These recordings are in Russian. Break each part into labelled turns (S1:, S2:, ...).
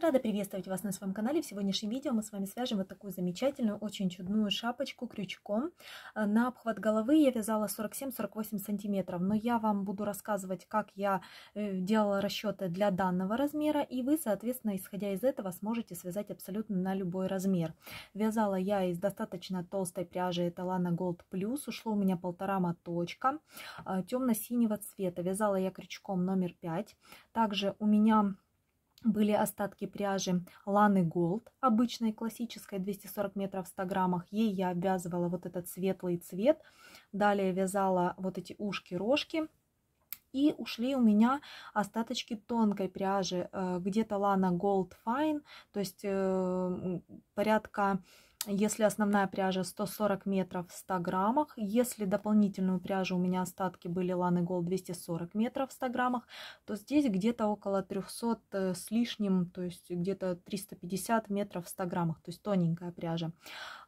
S1: Рада приветствовать вас на своем канале. В сегодняшнем видео мы с вами свяжем вот такую замечательную, очень чудную шапочку крючком. Э, на обхват головы я вязала 47-48 сантиметров, но я вам буду рассказывать, как я э, делала расчеты для данного размера, и вы, соответственно, исходя из этого, сможете связать абсолютно на любой размер. Вязала я из достаточно толстой пряжи Эталана Gold Plus, ушло у меня полтора моточка э, темно-синего цвета. Вязала я крючком номер 5. Также у меня были остатки пряжи Ланы Голд, обычной классической, 240 метров в 100 граммах. Ей я обвязывала вот этот светлый цвет. Далее вязала вот эти ушки-рожки. И ушли у меня остаточки тонкой пряжи, э, где-то Лана Gold Fine, то есть э, порядка если основная пряжа 140 метров в 100 граммах, если дополнительную пряжу у меня остатки были Ланы Голд 240 метров в 100 граммах, то здесь где-то около 300 э, с лишним, то есть где-то 350 метров в 100 граммах, то есть тоненькая пряжа.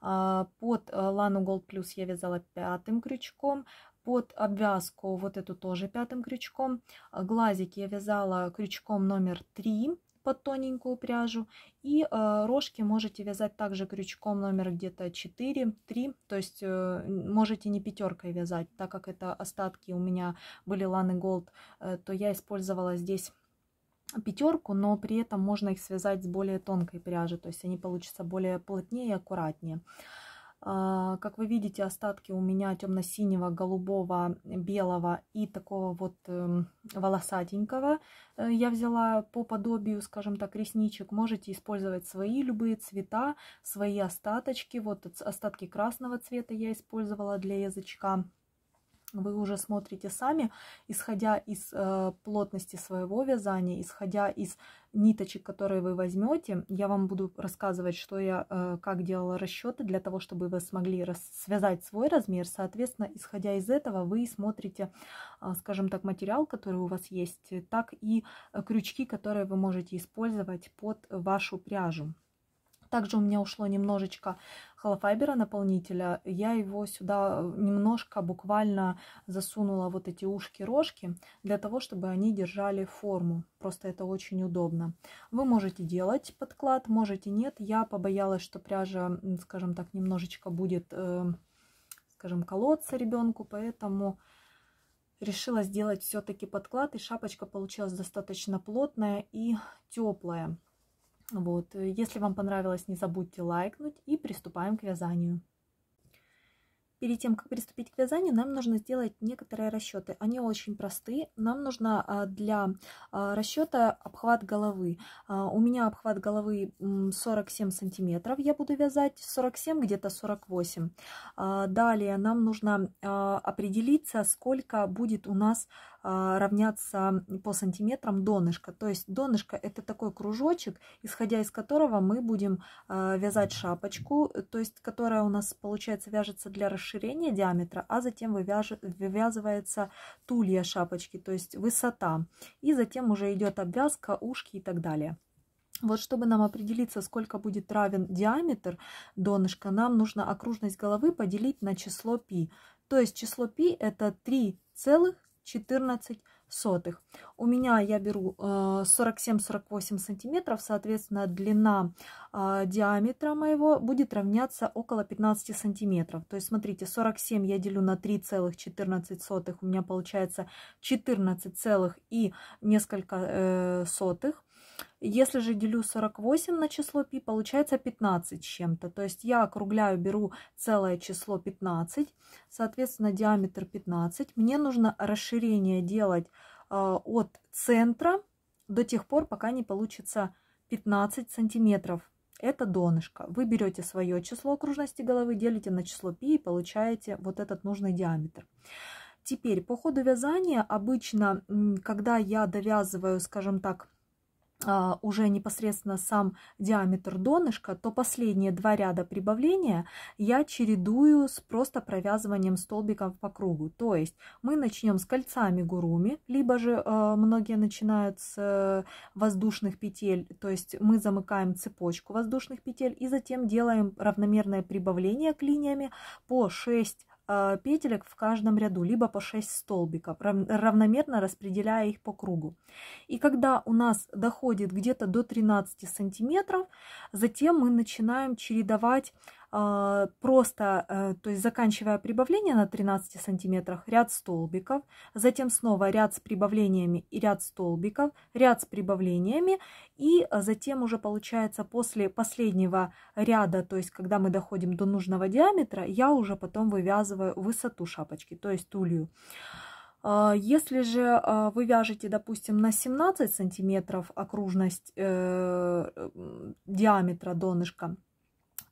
S1: А, под э, Лану Gold Plus я вязала пятым крючком, под обвязку вот эту тоже пятым крючком. Глазики я вязала крючком номер 3 под тоненькую пряжу. И э, рожки можете вязать также крючком номер где-то 4-3, то есть э, можете не пятеркой вязать, так как это остатки у меня были Ланы gold э, то я использовала здесь пятерку, но при этом можно их связать с более тонкой пряжи, то есть они получатся более плотнее и аккуратнее. А, как вы видите, остатки у меня темно-синего, голубого, белого и такого вот эм, волосатенького э, я взяла по подобию, скажем так, ресничек. Можете использовать свои любые цвета, свои остаточки. Вот остатки красного цвета я использовала для язычка вы уже смотрите сами, исходя из э, плотности своего вязания, исходя из ниточек, которые вы возьмете. Я вам буду рассказывать, что я, э, как делала расчеты для того, чтобы вы смогли связать свой размер. Соответственно, исходя из этого, вы смотрите, э, скажем так, материал, который у вас есть, так и э, крючки, которые вы можете использовать под вашу пряжу. Также у меня ушло немножечко холофайбера наполнителя. Я его сюда э, немножко буквально засунула вот эти ушки-рожки для того, чтобы они держали форму. Просто это очень удобно. Вы можете делать подклад, можете нет. Я побоялась, что пряжа, скажем так, немножечко будет, э, скажем, колоться ребенку, поэтому решила сделать все-таки подклад, и шапочка получилась достаточно плотная и теплая. Вот. Э, если вам понравилось, не забудьте лайкнуть и приступаем к вязанию. Перед тем, как приступить к вязанию, нам нужно сделать некоторые расчеты. Они очень простые. Нам нужно а, для а, расчета обхват головы. А, у меня обхват головы 47 сантиметров. Я буду вязать 47, где-то 48. Далее нам нужно определиться, сколько будет у нас а, равняться по сантиметрам донышко. То есть донышко это такой кружочек, исходя из которого мы будем а, вязать шапочку, то есть которая у нас получается вяжется для расширения диаметра, а затем вывяж... вывязывается тулья шапочки, то есть высота. И затем уже идет обвязка, ушки и так далее. Вот чтобы нам определиться, сколько будет равен диаметр донышка, нам нужно окружность головы поделить на число π. То есть число π это 3 целых 14 сотых. У меня я беру 47-48 э, сантиметров, соответственно, длина э, диаметра моего будет равняться около 15 сантиметров. То есть, смотрите, 47 я делю на 3,14, у меня получается 14 целых и несколько э, сотых. Если же делю 48 на число π, получается 15 чем-то. То есть я округляю, беру целое число 15, соответственно, диаметр 15. Мне нужно расширение делать э, от центра до тех пор, пока не получится 15 сантиметров. Это донышко. Вы берете свое число окружности головы, делите на число π и получаете вот этот нужный диаметр. Теперь по ходу вязания обычно, когда я довязываю, скажем так, а, уже непосредственно сам диаметр донышка, то последние два ряда прибавления я чередую с просто провязыванием столбиков по кругу. То есть мы начнем с кольцами гуруми, либо же э, многие начинают с э, воздушных петель, то есть мы замыкаем цепочку воздушных петель и затем делаем равномерное прибавление к линиями по 6 Э, петелек в каждом ряду, либо по 6 столбиков, равномерно распределяя их по кругу. И когда у нас доходит где-то до 13 сантиметров, затем мы начинаем чередовать а, просто, э, то есть заканчивая прибавление на 13 сантиметрах, ряд столбиков, затем снова ряд с прибавлениями и ряд столбиков, ряд с прибавлениями, и э, затем уже получается после последнего ряда, то есть когда мы доходим до нужного диаметра, я уже потом вывязываю высоту шапочки, то есть тулью. А, если же а, вы вяжете, допустим, на 17 сантиметров окружность э, диаметра донышка,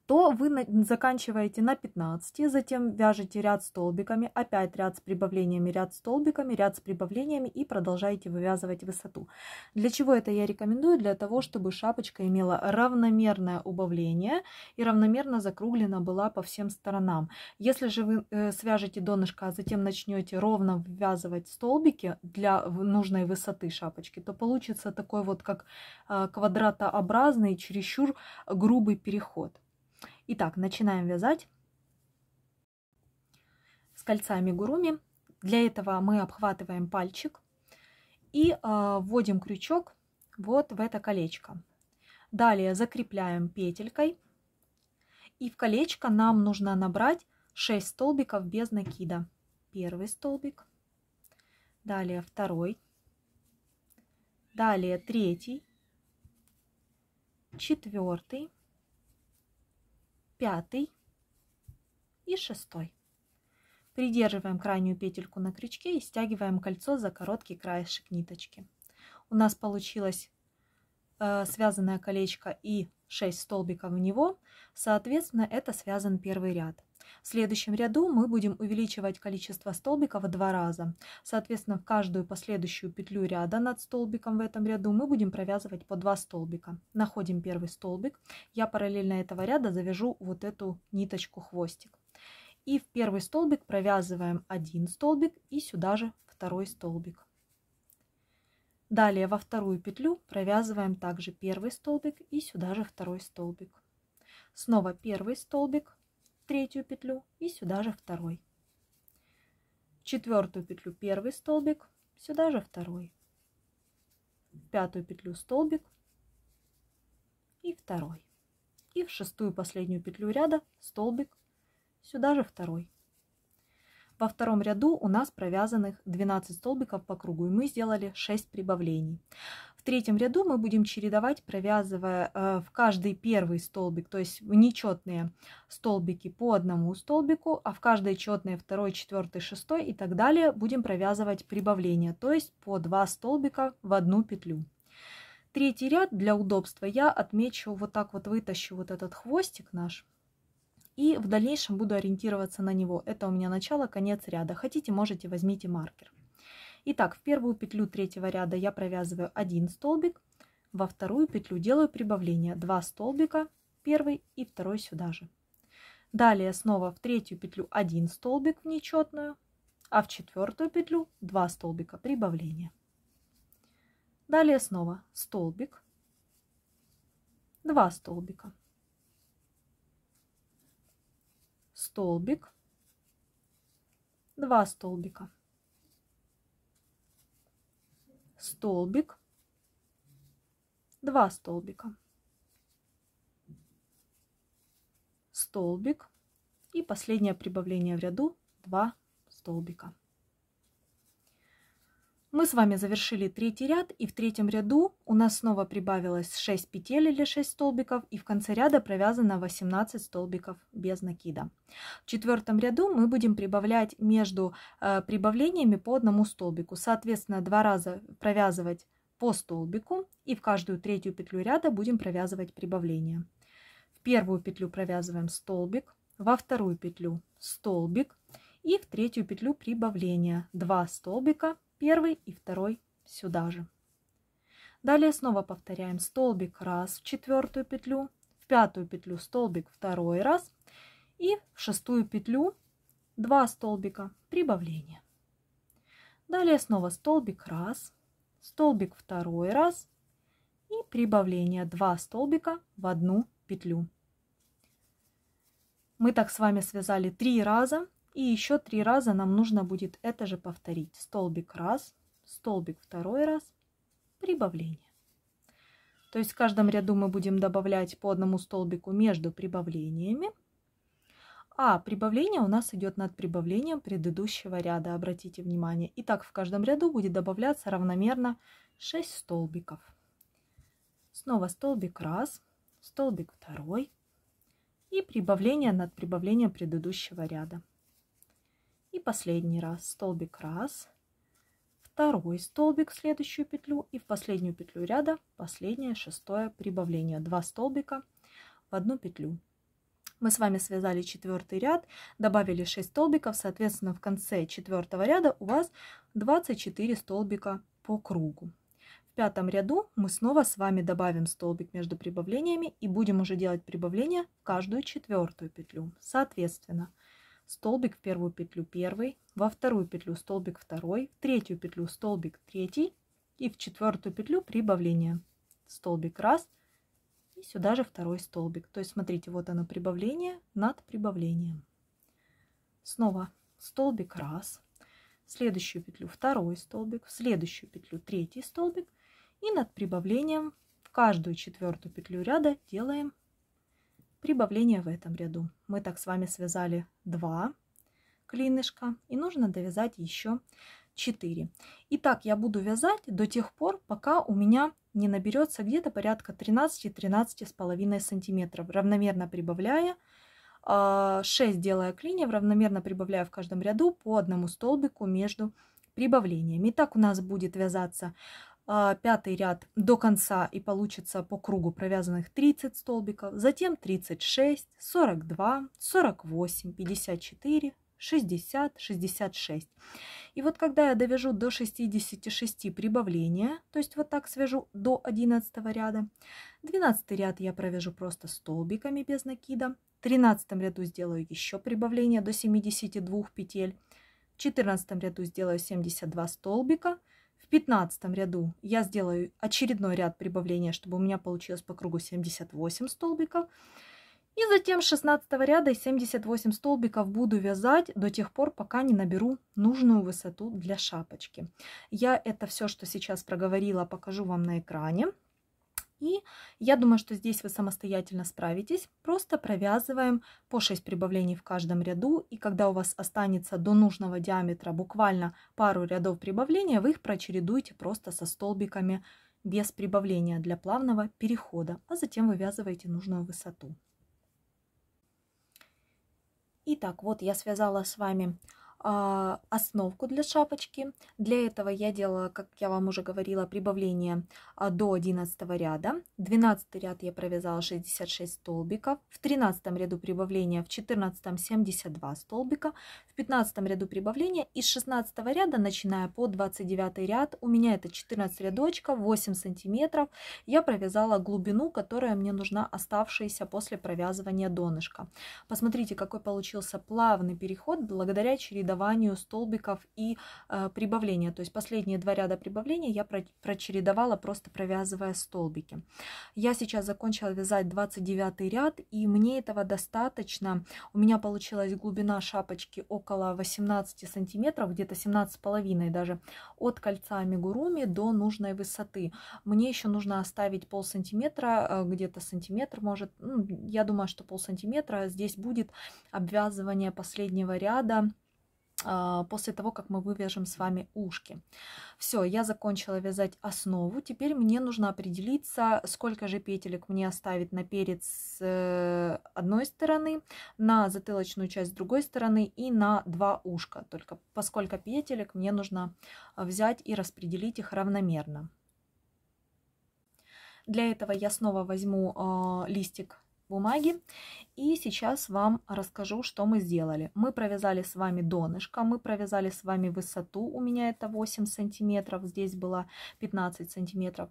S1: то вы заканчиваете на 15, затем вяжете ряд столбиками, опять ряд с прибавлениями, ряд столбиками, ряд с прибавлениями и продолжаете вывязывать высоту. Для чего это я рекомендую? Для того, чтобы шапочка имела равномерное убавление и равномерно закруглена была по всем сторонам. Если же вы э, свяжете донышко, а затем начнете ровно ввязывать столбики для нужной высоты шапочки, то получится такой вот как а, квадратообразный, чересчур грубый переход. Итак, начинаем вязать с кольца амигуруми. Для этого мы обхватываем пальчик и э, вводим крючок вот в это колечко. Далее закрепляем петелькой. И в колечко нам нужно набрать 6 столбиков без накида. Первый столбик, далее второй, далее третий, четвертый, пятый и шестой. Придерживаем крайнюю петельку на крючке и стягиваем кольцо за короткий краешек ниточки. У нас получилось э, связанное колечко и 6 столбиков в него, соответственно, это связан первый ряд. В следующем ряду мы будем увеличивать количество столбиков в два раза. Соответственно, в каждую последующую петлю ряда над столбиком в этом ряду мы будем провязывать по два столбика. Находим первый столбик. Я параллельно этого ряда завяжу вот эту ниточку хвостик. И в первый столбик провязываем один столбик и сюда же второй столбик. Далее во вторую петлю провязываем также первый столбик и сюда же второй столбик. Снова первый столбик, третью петлю и сюда же второй. четвертую петлю первый столбик, сюда же второй. пятую петлю столбик и второй. И в шестую последнюю петлю ряда столбик, сюда же второй. Во втором ряду у нас провязанных 12 столбиков по кругу, и мы сделали 6 прибавлений третьем ряду мы будем чередовать, провязывая э, в каждый первый столбик, то есть в нечетные столбики по одному столбику, а в каждое четные второй, четвертый, шестой и так далее будем провязывать прибавление, то есть по два столбика в одну петлю. Третий ряд для удобства я отмечу вот так вот вытащу вот этот хвостик наш, и в дальнейшем буду ориентироваться на него. Это у меня начало, конец ряда. Хотите, можете, возьмите маркер. Итак, в первую петлю третьего ряда я провязываю один столбик, во вторую петлю делаю прибавление 2 столбика, первый и второй сюда же. Далее снова в третью петлю 1 столбик в нечетную, а в четвертую петлю 2 столбика прибавления. Далее снова столбик, 2 столбика, столбик, 2 столбика. столбик, два столбика, столбик и последнее прибавление в ряду 2 столбика. Мы с вами завершили третий ряд, и в третьем ряду у нас снова прибавилось 6 петель или 6 столбиков, и в конце ряда провязано 18 столбиков без накида. В четвертом ряду мы будем прибавлять между э, прибавлениями по одному столбику. Соответственно, два раза провязывать по столбику, и в каждую третью петлю ряда будем провязывать прибавление. В первую петлю провязываем столбик, во вторую петлю столбик, и в третью петлю прибавление 2 столбика Первый и второй сюда же. Далее снова повторяем столбик раз в четвертую петлю, в пятую петлю столбик второй раз и в шестую петлю 2 столбика прибавления. Далее снова столбик раз, столбик второй раз и прибавление 2 столбика в одну петлю. Мы так с вами связали три раза и еще три раза нам нужно будет это же повторить. Столбик раз, столбик второй раз, прибавление. То есть в каждом ряду мы будем добавлять по одному столбику между прибавлениями. А прибавление у нас идет над прибавлением предыдущего ряда, обратите внимание. И так в каждом ряду будет добавляться равномерно 6 столбиков. Снова столбик раз, столбик второй и прибавление над прибавлением предыдущего ряда и последний раз столбик раз второй столбик в следующую петлю и в последнюю петлю ряда последнее шестое прибавление 2 столбика в одну петлю мы с вами связали четвертый ряд, добавили 6 столбиков, соответственно, в конце четвертого ряда у вас 24 столбика по кругу. В пятом ряду мы снова с вами добавим столбик между прибавлениями и будем уже делать прибавление в каждую четвертую петлю. Соответственно, столбик в первую петлю первый, во вторую петлю столбик второй, в третью петлю столбик третий и в четвертую петлю прибавление. Столбик раз и сюда же второй столбик. То есть смотрите, вот оно прибавление над прибавлением. Снова столбик раз, в следующую петлю второй столбик, в следующую петлю третий столбик и над прибавлением в каждую четвертую петлю ряда делаем прибавление в этом ряду. Мы так с вами связали 2 клинышка и нужно довязать еще 4. И так я буду вязать до тех пор, пока у меня не наберется где-то порядка 13-13,5 сантиметров, равномерно прибавляя 6 а, делая клиньев, равномерно прибавляя в каждом ряду по одному столбику между прибавлениями. так у нас будет вязаться а, пятый ряд до конца и получится по кругу провязанных 30 столбиков, затем 36, 42, 48, 54, 60, 66. И вот когда я довяжу до 66 прибавления, то есть вот так свяжу до 11 ряда, 12 ряд я провяжу просто столбиками без накида, в 13 ряду сделаю еще прибавление до 72 петель, в 14 ряду сделаю 72 столбика, в 15 ряду я сделаю очередной ряд прибавления, чтобы у меня получилось по кругу 78 столбиков. И затем 16 ряда 78 столбиков буду вязать до тех пор, пока не наберу нужную высоту для шапочки. Я это все, что сейчас проговорила, покажу вам на экране. И я думаю, что здесь вы самостоятельно справитесь. Просто провязываем по 6 прибавлений в каждом ряду. И когда у вас останется до нужного диаметра буквально пару рядов прибавления, вы их прочередуете просто со столбиками без прибавления для плавного перехода. А затем вывязываете нужную высоту. Итак, вот я связала с вами а, основку для шапочки. Для этого я делала, как я вам уже говорила, прибавление а, до 11 ряда. 12 ряд я провязала 66 столбиков. В 13 ряду прибавления, в 14 72 столбика. В 15 ряду прибавления из 16 ряда, начиная по 29 ряд, у меня это 14 рядочков, 8 сантиметров. Я провязала глубину, которая мне нужна оставшаяся после провязывания донышка. Посмотрите, какой получился плавный переход благодаря череду чередованию столбиков и э, прибавления. То есть последние два ряда прибавления я про прочередовала, просто провязывая столбики. Я сейчас закончила вязать 29 ряд, и мне этого достаточно. У меня получилась глубина шапочки около 18 сантиметров, где-то с половиной даже, от кольца амигуруми до нужной высоты. Мне еще нужно оставить пол сантиметра, э, где-то сантиметр может, ну, я думаю, что пол сантиметра здесь будет обвязывание последнего ряда а, после того, как мы вывяжем с вами ушки. Все, я закончила вязать основу. Теперь мне нужно определиться, сколько же петелек мне оставить на перед с э, одной стороны, на затылочную часть с другой стороны и на два ушка. Только поскольку петелек мне нужно а, взять и распределить их равномерно. Для этого я снова возьму э, листик бумаги. И сейчас вам расскажу, что мы сделали. Мы провязали с вами донышко, мы провязали с вами высоту, у меня это 8 сантиметров, здесь было 15 сантиметров.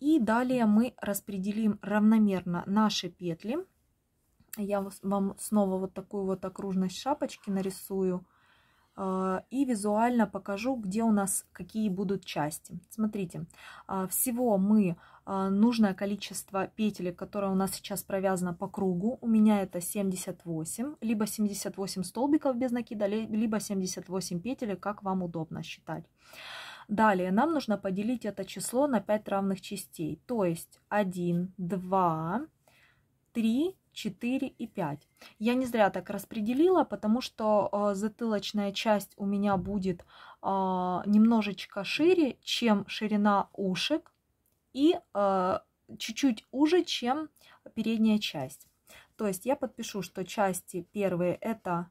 S1: И далее мы распределим равномерно наши петли. Я вам снова вот такую вот окружность шапочки нарисую а, и визуально покажу, где у нас какие будут части. Смотрите, а, всего мы а, нужное количество петель, которое у нас сейчас провязано по кругу, у меня это 78, либо 78 столбиков без накида, либо 78 петель, как вам удобно считать. Далее нам нужно поделить это число на 5 равных частей, то есть 1, 2, 3, 4 и 5. Я не зря так распределила, потому что э, затылочная часть у меня будет а, немножечко шире, чем ширина ушек и э, чуть-чуть уже, чем передняя часть. То есть я подпишу, что части первые это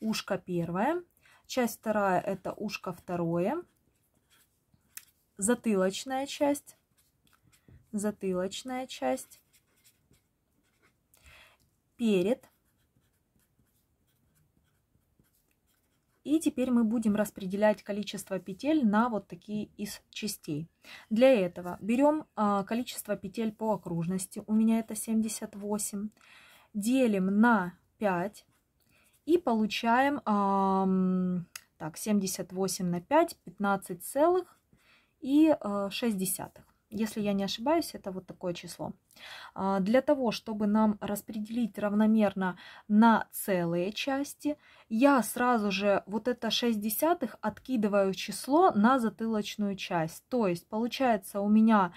S1: ушко первое, часть вторая это ушко второе, затылочная часть, затылочная часть, перед. И теперь мы будем распределять количество петель на вот такие из частей. Для этого берем а, количество петель по окружности, у меня это 78, делим на 5 и получаем а, так, 78 на 5, 15 целых и 6 а, десятых. Если я не ошибаюсь, это вот такое число. А, для того, чтобы нам распределить равномерно на целые части, я сразу же вот это 6 десятых откидываю число на затылочную часть. То есть получается у меня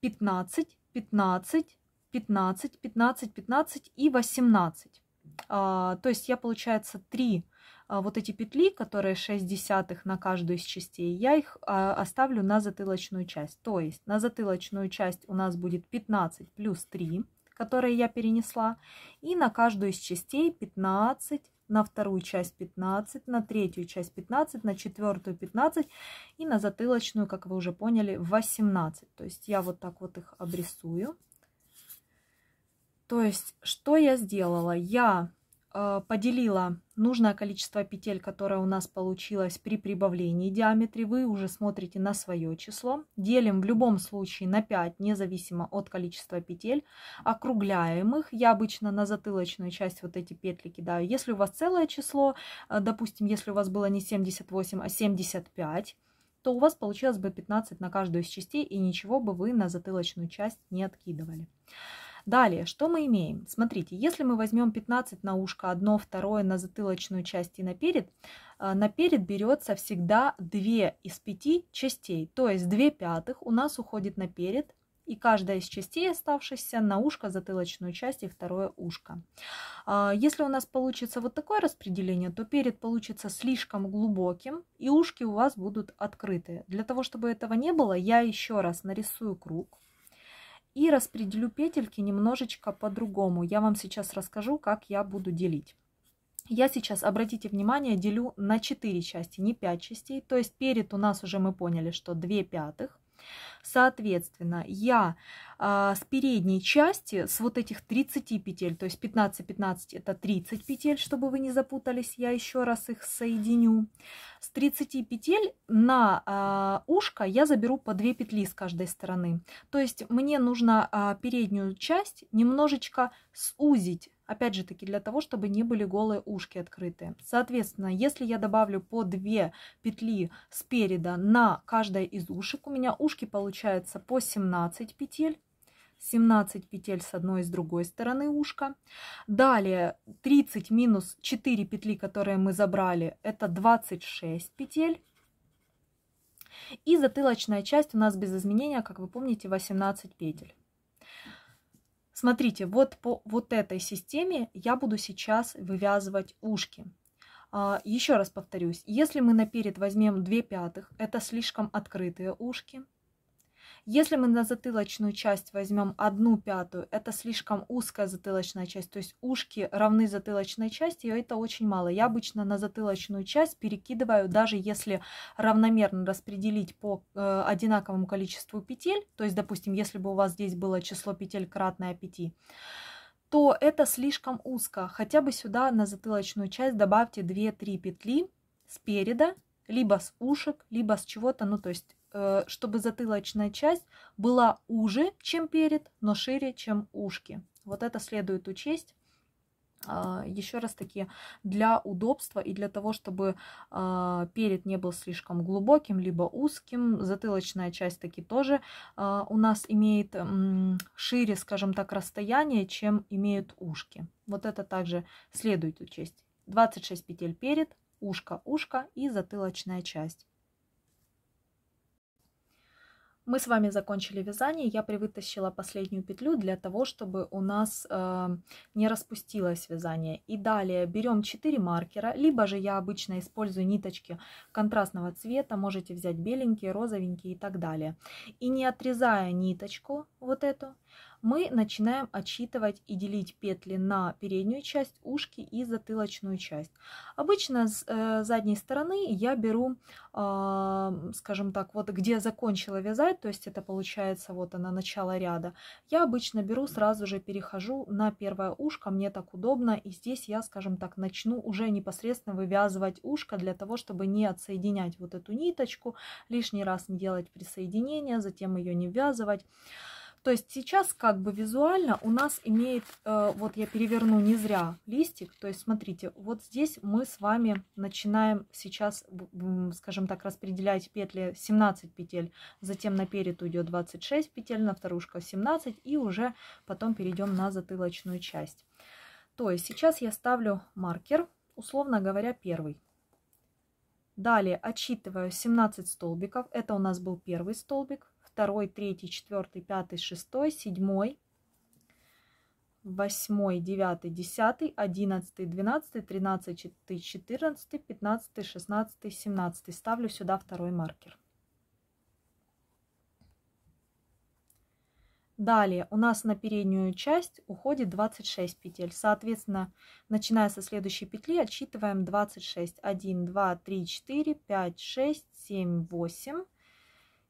S1: 15, 15, 15, 15, 15 и 18. А, то есть я, получается, 3 а, вот эти петли, которые 6 десятых на каждую из частей, я их а, оставлю на затылочную часть. То есть на затылочную часть у нас будет 15 плюс 3, которые я перенесла, и на каждую из частей 15 на вторую часть 15, на третью часть 15, на четвертую 15 и на затылочную, как вы уже поняли, 18. То есть я вот так вот их обрисую. То есть что я сделала? Я Э, поделила нужное количество петель, которое у нас получилось при прибавлении диаметре, вы уже смотрите на свое число. Делим в любом случае на 5, независимо от количества петель. Округляем их. Я обычно на затылочную часть вот эти петли кидаю. Если у вас целое число, э, допустим, если у вас было не 78, а 75, то у вас получилось бы 15 на каждую из частей, и ничего бы вы на затылочную часть не откидывали. Далее, что мы имеем? Смотрите, если мы возьмем 15 на ушко, одно, второе на затылочную часть и наперед, э, наперед берется всегда 2 из 5 частей, то есть 2 пятых у нас уходит наперед, и каждая из частей оставшихся на ушко, затылочную часть и второе ушко. А, если у нас получится вот такое распределение, то перед получится слишком глубоким, и ушки у вас будут открыты. Для того, чтобы этого не было, я еще раз нарисую круг и распределю петельки немножечко по-другому. Я вам сейчас расскажу, как я буду делить. Я сейчас, обратите внимание, делю на 4 части, не 5 частей. То есть перед у нас уже мы поняли, что 2 пятых. Соответственно, я а, с передней части, с вот этих 30 петель, то есть 15-15 это 30 петель, чтобы вы не запутались, я еще раз их соединю. С 30 петель на а, ушко я заберу по 2 петли с каждой стороны. То есть мне нужно а, переднюю часть немножечко сузить Опять же таки, для того, чтобы не были голые ушки открыты. Соответственно, если я добавлю по 2 петли спереда на каждое из ушек, у меня ушки получаются по 17 петель. 17 петель с одной и с другой стороны ушка. Далее 30 минус 4 петли, которые мы забрали, это 26 петель. И затылочная часть у нас без изменения, как вы помните, 18 петель. Смотрите, вот по вот этой системе я буду сейчас вывязывать ушки. А, Еще раз повторюсь, если мы наперед возьмем 2 пятых, это слишком открытые ушки – если мы на затылочную часть возьмем одну пятую, это слишком узкая затылочная часть, то есть ушки равны затылочной части, и это очень мало. Я обычно на затылочную часть перекидываю, даже если равномерно распределить по э, одинаковому количеству петель, то есть, допустим, если бы у вас здесь было число петель кратное 5, то это слишком узко. Хотя бы сюда на затылочную часть добавьте 2-3 петли спереда, либо с ушек, либо с чего-то, ну то есть Э, чтобы затылочная часть была уже, чем перед, но шире, чем ушки. Вот это следует учесть. А, Еще раз таки, для удобства и для того, чтобы а, перед не был слишком глубоким, либо узким, затылочная часть таки тоже а, у нас имеет шире, скажем так, расстояние, чем имеют ушки. Вот это также следует учесть. 26 петель перед, ушко, ушко и затылочная часть. Мы с вами закончили вязание, я привытащила последнюю петлю для того, чтобы у нас э, не распустилось вязание. И далее берем 4 маркера, либо же я обычно использую ниточки контрастного цвета, можете взять беленькие, розовенькие и так далее. И не отрезая ниточку вот эту, мы начинаем отсчитывать и делить петли на переднюю часть ушки и затылочную часть. Обычно с э, задней стороны я беру, а, скажем так, вот где закончила вязать, то есть это получается вот она начало ряда, я обычно беру, сразу же перехожу на первое ушко, мне так удобно, и здесь я, скажем так, начну уже непосредственно вывязывать ушко для того, чтобы не отсоединять вот эту ниточку, лишний раз не делать присоединения, затем ее не ввязывать. То есть сейчас как бы визуально у нас имеет, э, вот я переверну не зря листик, то есть смотрите, вот здесь мы с вами начинаем сейчас, скажем так, распределять петли 17 петель, затем на перед уйдет 26 петель, на вторушка 17 и уже потом перейдем на затылочную часть. То есть сейчас я ставлю маркер, условно говоря, первый. Далее отсчитываю 17 столбиков, это у нас был первый столбик, второй, третий, четвертый, пятый, шестой, седьмой, восьмой, девятый, десятый, одиннадцатый, двенадцатый, тринадцатый, четырнадцатый, пятнадцатый, шестнадцатый, семнадцатый. Ставлю сюда второй маркер. Далее у нас на переднюю часть уходит 26 петель. Соответственно, начиная со следующей петли, отсчитываем 26. 1, 2, 3, 4, 5, 6, 7, 8,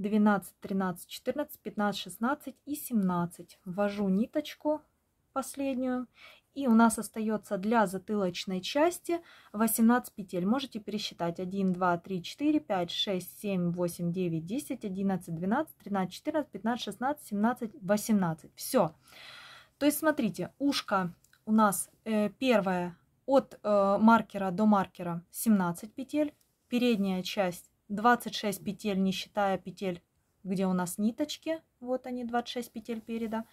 S1: 12, 13, 14, 15, 16 и 17. Ввожу ниточку последнюю. И у нас остается для затылочной части 18 петель. Можете пересчитать. 1, 2, 3, 4, 5, 6, 7, 8, 9, 10, 11, 12, 13, 14, 15, 16, 17, 18. Все. То есть смотрите, ушко у нас э, первое от э, маркера до маркера 17 петель. Передняя часть 26 петель, не считая петель, где у нас ниточки. Вот они, 26 петель переда.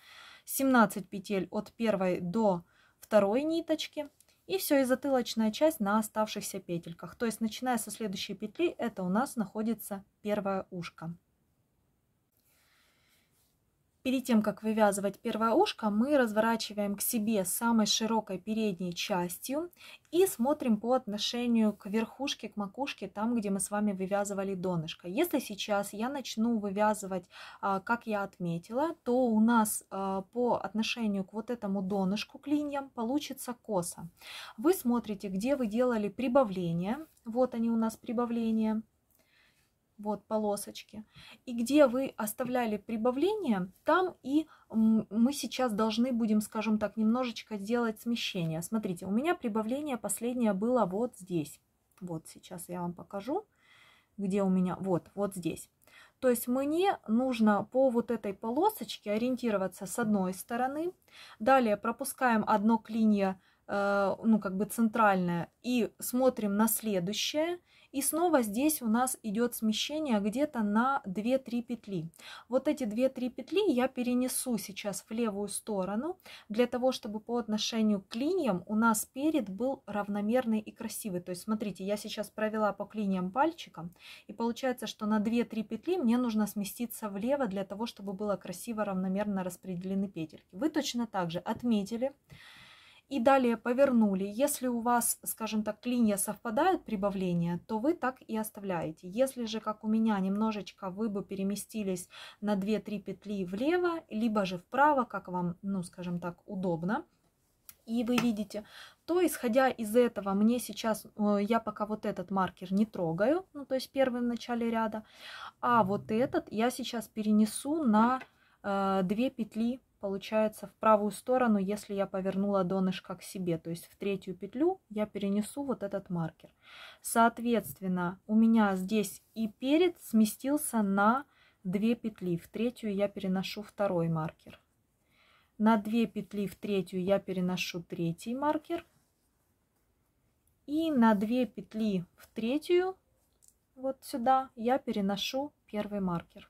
S1: 17 петель от первой до второй ниточки. И все, и затылочная часть на оставшихся петельках. То есть, начиная со следующей петли, это у нас находится первое ушко. Перед тем, как вывязывать первое ушко, мы разворачиваем к себе самой широкой передней частью и смотрим по отношению к верхушке, к макушке, там, где мы с вами вывязывали донышко. Если сейчас я начну вывязывать, а, как я отметила, то у нас а, по отношению к вот этому донышку, к линьям, получится косо. Вы смотрите, где вы делали прибавление. Вот они у нас прибавления вот полосочки. И где вы оставляли прибавление, там и мы сейчас должны будем, скажем так, немножечко сделать смещение. Смотрите, у меня прибавление последнее было вот здесь. Вот сейчас я вам покажу, где у меня, вот, вот здесь. То есть мне нужно по вот этой полосочке ориентироваться с одной стороны. Далее пропускаем одно к линии, э, ну как бы центральное, и смотрим на следующее – и снова здесь у нас идет смещение где-то на 2-3 петли. Вот эти 2-3 петли я перенесу сейчас в левую сторону, для того, чтобы по отношению к линиям у нас перед был равномерный и красивый. То есть, смотрите, я сейчас провела по линиям пальчиком, и получается, что на 2-3 петли мне нужно сместиться влево для того, чтобы было красиво равномерно распределены петельки. Вы точно так же отметили, и далее повернули. Если у вас, скажем так, линия совпадает прибавление, то вы так и оставляете. Если же, как у меня, немножечко вы бы переместились на 2-3 петли влево, либо же вправо, как вам, ну, скажем так, удобно, и вы видите, то исходя из этого мне сейчас, э, я пока вот этот маркер не трогаю, ну то есть первый в начале ряда, а вот этот я сейчас перенесу на э, 2 петли получается в правую сторону, если я повернула донышко к себе, то есть в третью петлю я перенесу вот этот маркер. Соответственно, у меня здесь и перед сместился на 2 петли, в третью я переношу второй маркер. На 2 петли в третью я переношу третий маркер. И на 2 петли в третью, вот сюда, я переношу первый маркер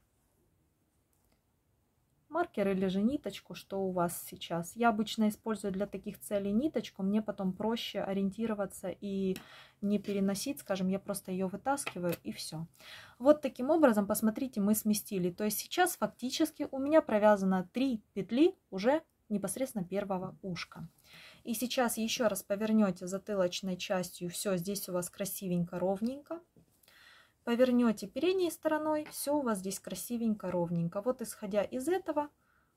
S1: маркер или же ниточку, что у вас сейчас. Я обычно использую для таких целей ниточку, мне потом проще ориентироваться и не переносить, скажем, я просто ее вытаскиваю и все. Вот таким образом, посмотрите, мы сместили. То есть сейчас фактически у меня провязано 3 петли уже непосредственно первого ушка. И сейчас еще раз повернете затылочной частью, все здесь у вас красивенько, ровненько повернете передней стороной, все у вас здесь красивенько, ровненько. Вот исходя из этого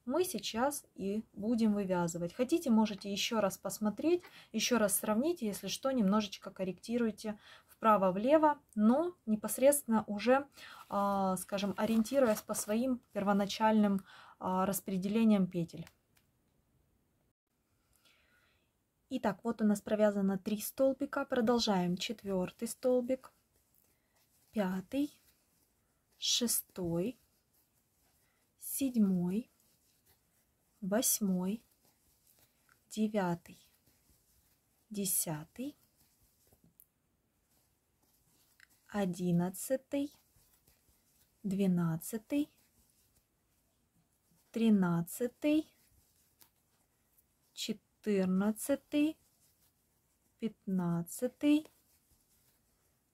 S1: мы сейчас и будем вывязывать. Хотите, можете еще раз посмотреть, еще раз сравнить, если что, немножечко корректируйте вправо-влево, но непосредственно уже, а, скажем, ориентируясь по своим первоначальным а, распределениям петель. Итак, вот у нас провязано 3 столбика. Продолжаем четвертый столбик пятый, шестой, седьмой, восьмой, девятый, десятый, одиннадцатый, двенадцатый, тринадцатый, четырнадцатый, пятнадцатый,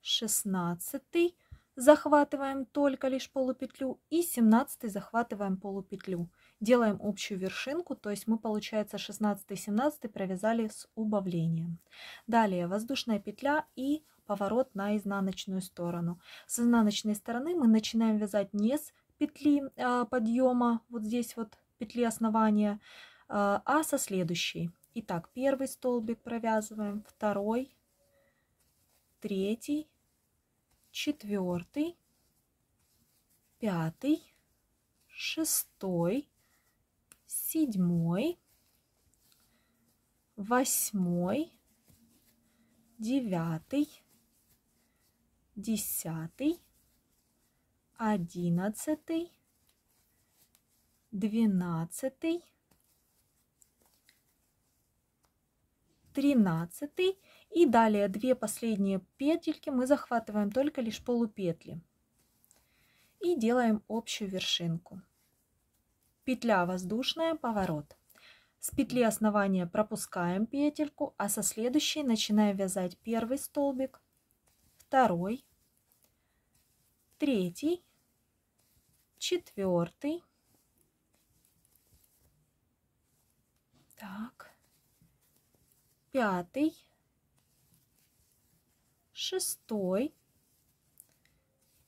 S1: 16 захватываем только лишь полупетлю и 17 захватываем полупетлю. Делаем общую вершинку, то есть мы, получается, 16 и 17 провязали с убавлением. Далее воздушная петля и поворот на изнаночную сторону. С изнаночной стороны мы начинаем вязать не с петли э, подъема, вот здесь вот петли основания, э, а со следующей. Итак, первый столбик провязываем, второй, третий, четвертый, пятый, шестой, седьмой, восьмой, девятый, десятый, одиннадцатый, двенадцатый, тринадцатый и далее две последние петельки мы захватываем только лишь полупетли. И делаем общую вершинку. Петля воздушная, поворот. С петли основания пропускаем петельку, а со следующей начинаем вязать первый столбик, второй, третий, четвертый, так, пятый, шестой,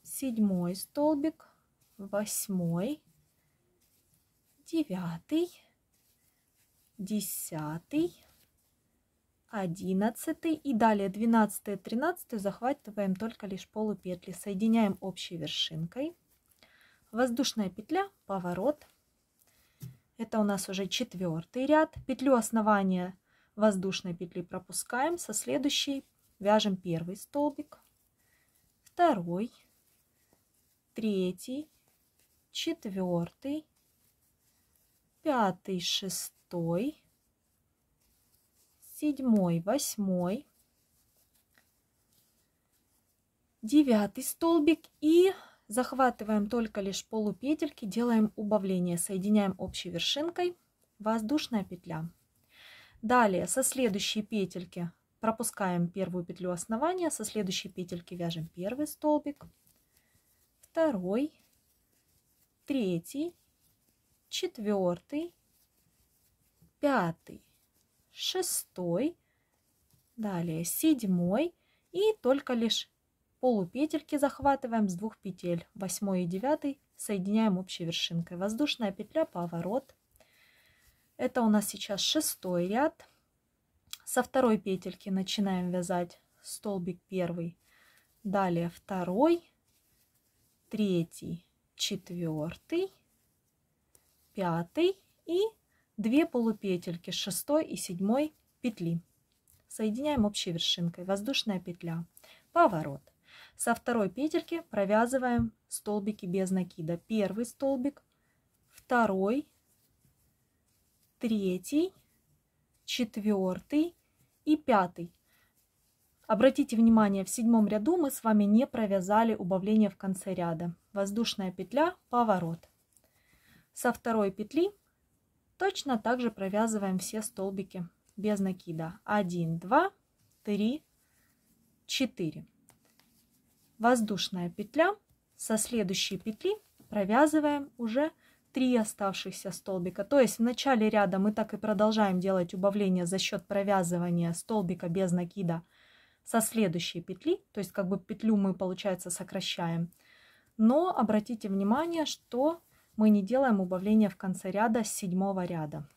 S1: седьмой столбик, восьмой, девятый, десятый, одиннадцатый и далее двенадцатый, тринадцатый захватываем только лишь полупетли, соединяем общей вершинкой. Воздушная петля, поворот. Это у нас уже четвертый ряд. Петлю основания воздушной петли пропускаем со следующей вяжем первый столбик, второй, третий, четвертый, пятый, шестой, седьмой, восьмой, девятый столбик и захватываем только лишь полупетельки, делаем убавление, соединяем общей вершинкой, воздушная петля. Далее со следующей петельки пропускаем первую петлю основания, со следующей петельки вяжем первый столбик, второй, третий, четвертый, пятый, шестой, далее седьмой и только лишь полупетельки захватываем с двух петель, восьмой и девятый соединяем общей вершинкой. Воздушная петля, поворот. Это у нас сейчас шестой ряд. Со второй петельки начинаем вязать столбик первый, далее второй, третий, четвертый, пятый и две полупетельки шестой и седьмой петли. Соединяем общей вершинкой. Воздушная петля. Поворот. Со второй петельки провязываем столбики без накида. Первый столбик, второй, третий, четвертый, и пятый. Обратите внимание, в седьмом ряду мы с вами не провязали убавление в конце ряда. Воздушная петля, поворот. Со второй петли точно так же провязываем все столбики без накида. 1, 2, 3, 4. Воздушная петля. Со следующей петли провязываем уже 3 оставшихся столбика. То есть в начале ряда мы так и продолжаем делать убавление за счет провязывания столбика без накида со следующей петли. То есть как бы петлю мы, получается, сокращаем. Но обратите внимание, что мы не делаем убавление в конце ряда с седьмого ряда.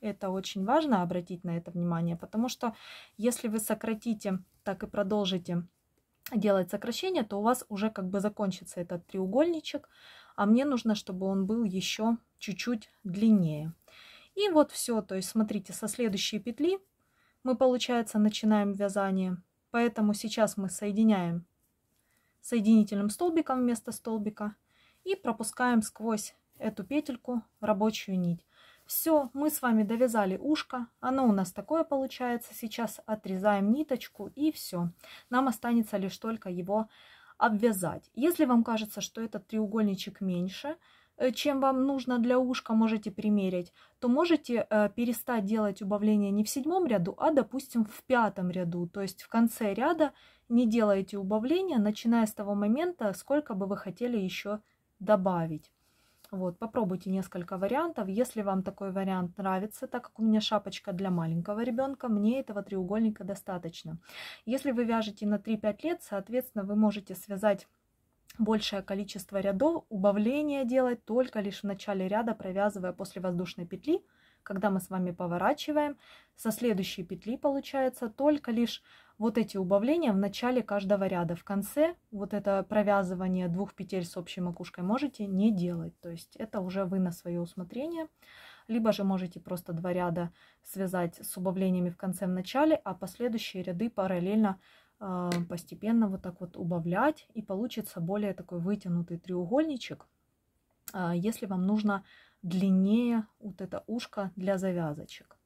S1: Это очень важно обратить на это внимание, потому что если вы сократите, так и продолжите делать сокращение, то у вас уже как бы закончится этот треугольничек, а мне нужно, чтобы он был еще чуть-чуть длиннее. И вот все, то есть смотрите, со следующей петли мы, получается, начинаем вязание, поэтому сейчас мы соединяем соединительным столбиком вместо столбика и пропускаем сквозь эту петельку рабочую нить. Все, мы с вами довязали ушко. Оно у нас такое получается. Сейчас отрезаем ниточку и все. Нам останется лишь только его обвязать. Если вам кажется, что этот треугольничек меньше, э, чем вам нужно для ушка, можете примерить, то можете э, перестать делать убавление не в седьмом ряду, а, допустим, в пятом ряду. То есть в конце ряда не делаете убавления, начиная с того момента, сколько бы вы хотели еще добавить. Вот, попробуйте несколько вариантов. Если вам такой вариант нравится, так как у меня шапочка для маленького ребенка, мне этого треугольника достаточно. Если вы вяжете на 3-5 лет, соответственно, вы можете связать большее количество рядов, убавление делать только лишь в начале ряда, провязывая после воздушной петли, когда мы с вами поворачиваем, со следующей петли получается только лишь вот эти убавления в начале каждого ряда. В конце вот это провязывание двух петель с общей макушкой можете не делать. То есть это уже вы на свое усмотрение. Либо же можете просто два ряда связать с убавлениями в конце в начале, а последующие ряды параллельно э, постепенно вот так вот убавлять. И получится более такой вытянутый треугольничек, э, если вам нужно длиннее вот это ушко для завязочек.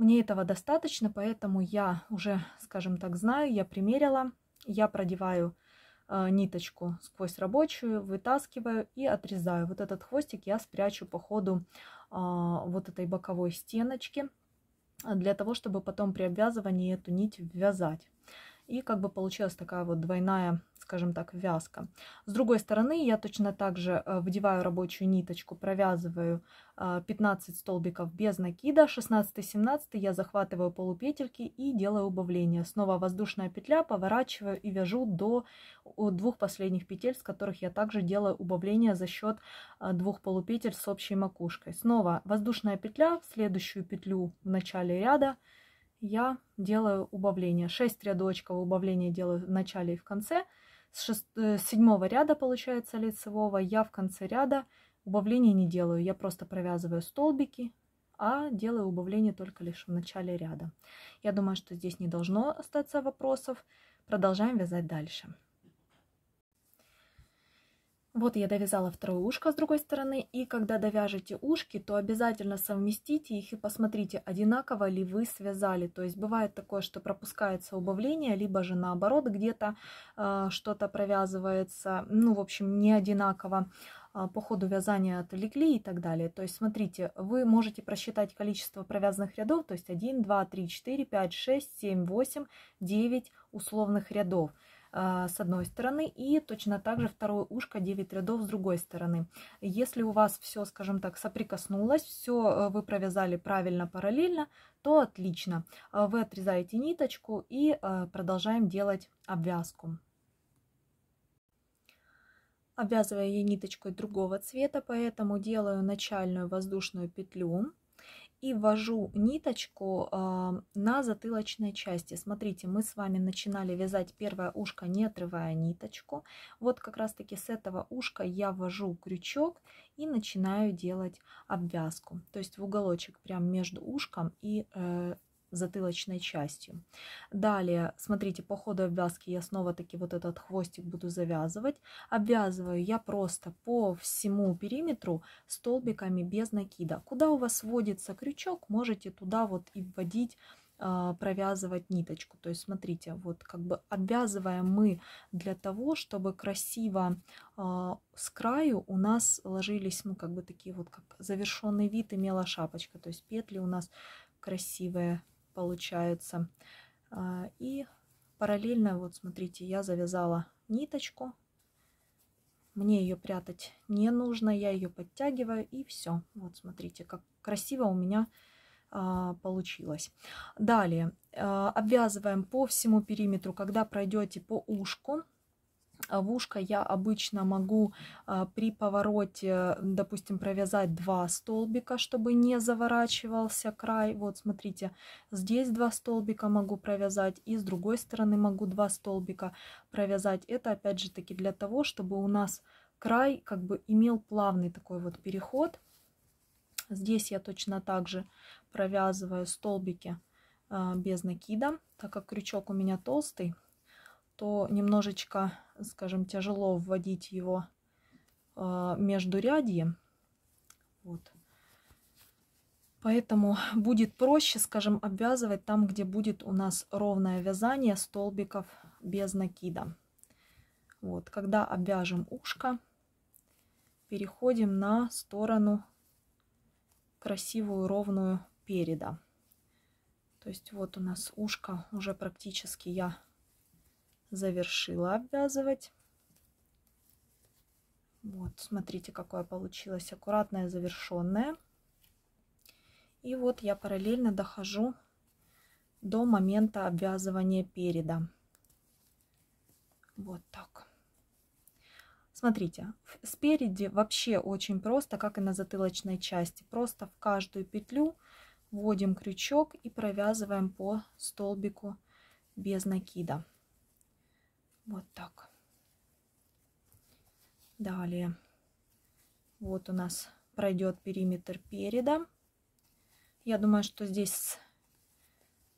S1: Мне этого достаточно, поэтому я уже, скажем так, знаю, я примерила, я продеваю э, ниточку сквозь рабочую, вытаскиваю и отрезаю. Вот этот хвостик я спрячу по ходу а, вот этой боковой стеночки, для того, чтобы потом при обвязывании эту нить ввязать. И как бы получилась такая вот двойная скажем так, вязка. С другой стороны, я точно так же э, вдеваю рабочую ниточку, провязываю 15 э, столбиков без накида, 16-17 я захватываю полупетельки и делаю убавление. Снова воздушная петля, поворачиваю и вяжу до двух последних петель, с которых я также делаю убавление за счет э, двух полупетель с общей макушкой. Снова воздушная петля, в следующую петлю в начале ряда я делаю убавление. 6 рядочков убавления делаю в начале и в конце – с, шест... Э, с седьмого ряда, получается, лицевого я в конце ряда убавления не делаю. Я просто провязываю столбики, а делаю убавление только лишь в начале ряда. Я думаю, что здесь не должно остаться вопросов. Продолжаем вязать дальше. Вот я довязала второе ушко с другой стороны, и когда довяжете ушки, то обязательно совместите их и посмотрите, одинаково ли вы связали. То есть бывает такое, что пропускается убавление, либо же наоборот где-то э, что-то провязывается, ну, в общем, не одинаково э, по ходу вязания отвлекли и так далее. То есть, смотрите, вы можете просчитать количество провязанных рядов, то есть 1, 2, 3, 4, 5, 6, 7, 8, 9 условных рядов. А, с одной стороны и точно так же второе ушко 9 рядов с другой стороны. Если у вас все, скажем так, соприкоснулось, все э, вы провязали правильно, параллельно, то отлично. А, вы отрезаете ниточку и э, продолжаем делать обвязку. Обвязывая я ниточкой другого цвета, поэтому делаю начальную воздушную петлю и ввожу ниточку а, на затылочной части. Смотрите, мы с вами начинали вязать первое ушко, не отрывая ниточку. Вот как раз таки с этого ушка я ввожу крючок и начинаю делать обвязку. То есть в уголочек прям между ушком и э, затылочной частью. Далее, смотрите, по ходу обвязки я снова-таки вот этот хвостик буду завязывать. Обвязываю я просто по всему периметру столбиками без накида. Куда у вас вводится крючок, можете туда вот и вводить а, провязывать ниточку. То есть, смотрите, вот как бы обвязываем мы для того, чтобы красиво а, с краю у нас ложились, ну, как бы такие вот, как завершенный вид имела шапочка. То есть петли у нас красивые получается. А, и параллельно, вот смотрите, я завязала ниточку. Мне ее прятать не нужно, я ее подтягиваю и все. Вот смотрите, как красиво у меня а, получилось. Далее а, обвязываем по всему периметру, когда пройдете по ушку, в ушко я обычно могу а, при повороте, допустим, провязать два столбика, чтобы не заворачивался край. Вот, смотрите, здесь два столбика могу провязать и с другой стороны могу два столбика провязать. Это, опять же таки, для того, чтобы у нас край как бы имел плавный такой вот переход. Здесь я точно так же провязываю столбики а, без накида, так как крючок у меня толстый, то немножечко скажем, тяжело вводить его а, между междурядье. Вот. Поэтому будет проще, скажем, обвязывать там, где будет у нас ровное вязание столбиков без накида. Вот, когда обвяжем ушко, переходим на сторону красивую ровную переда. То есть вот у нас ушко уже практически я завершила обвязывать. Вот, смотрите, какое получилось аккуратное завершенное. И вот я параллельно дохожу до момента обвязывания переда. Вот так. Смотрите, спереди вообще очень просто, как и на затылочной части. Просто в каждую петлю вводим крючок и провязываем по столбику без накида. Вот так. Далее. Вот у нас пройдет периметр переда. Я думаю, что здесь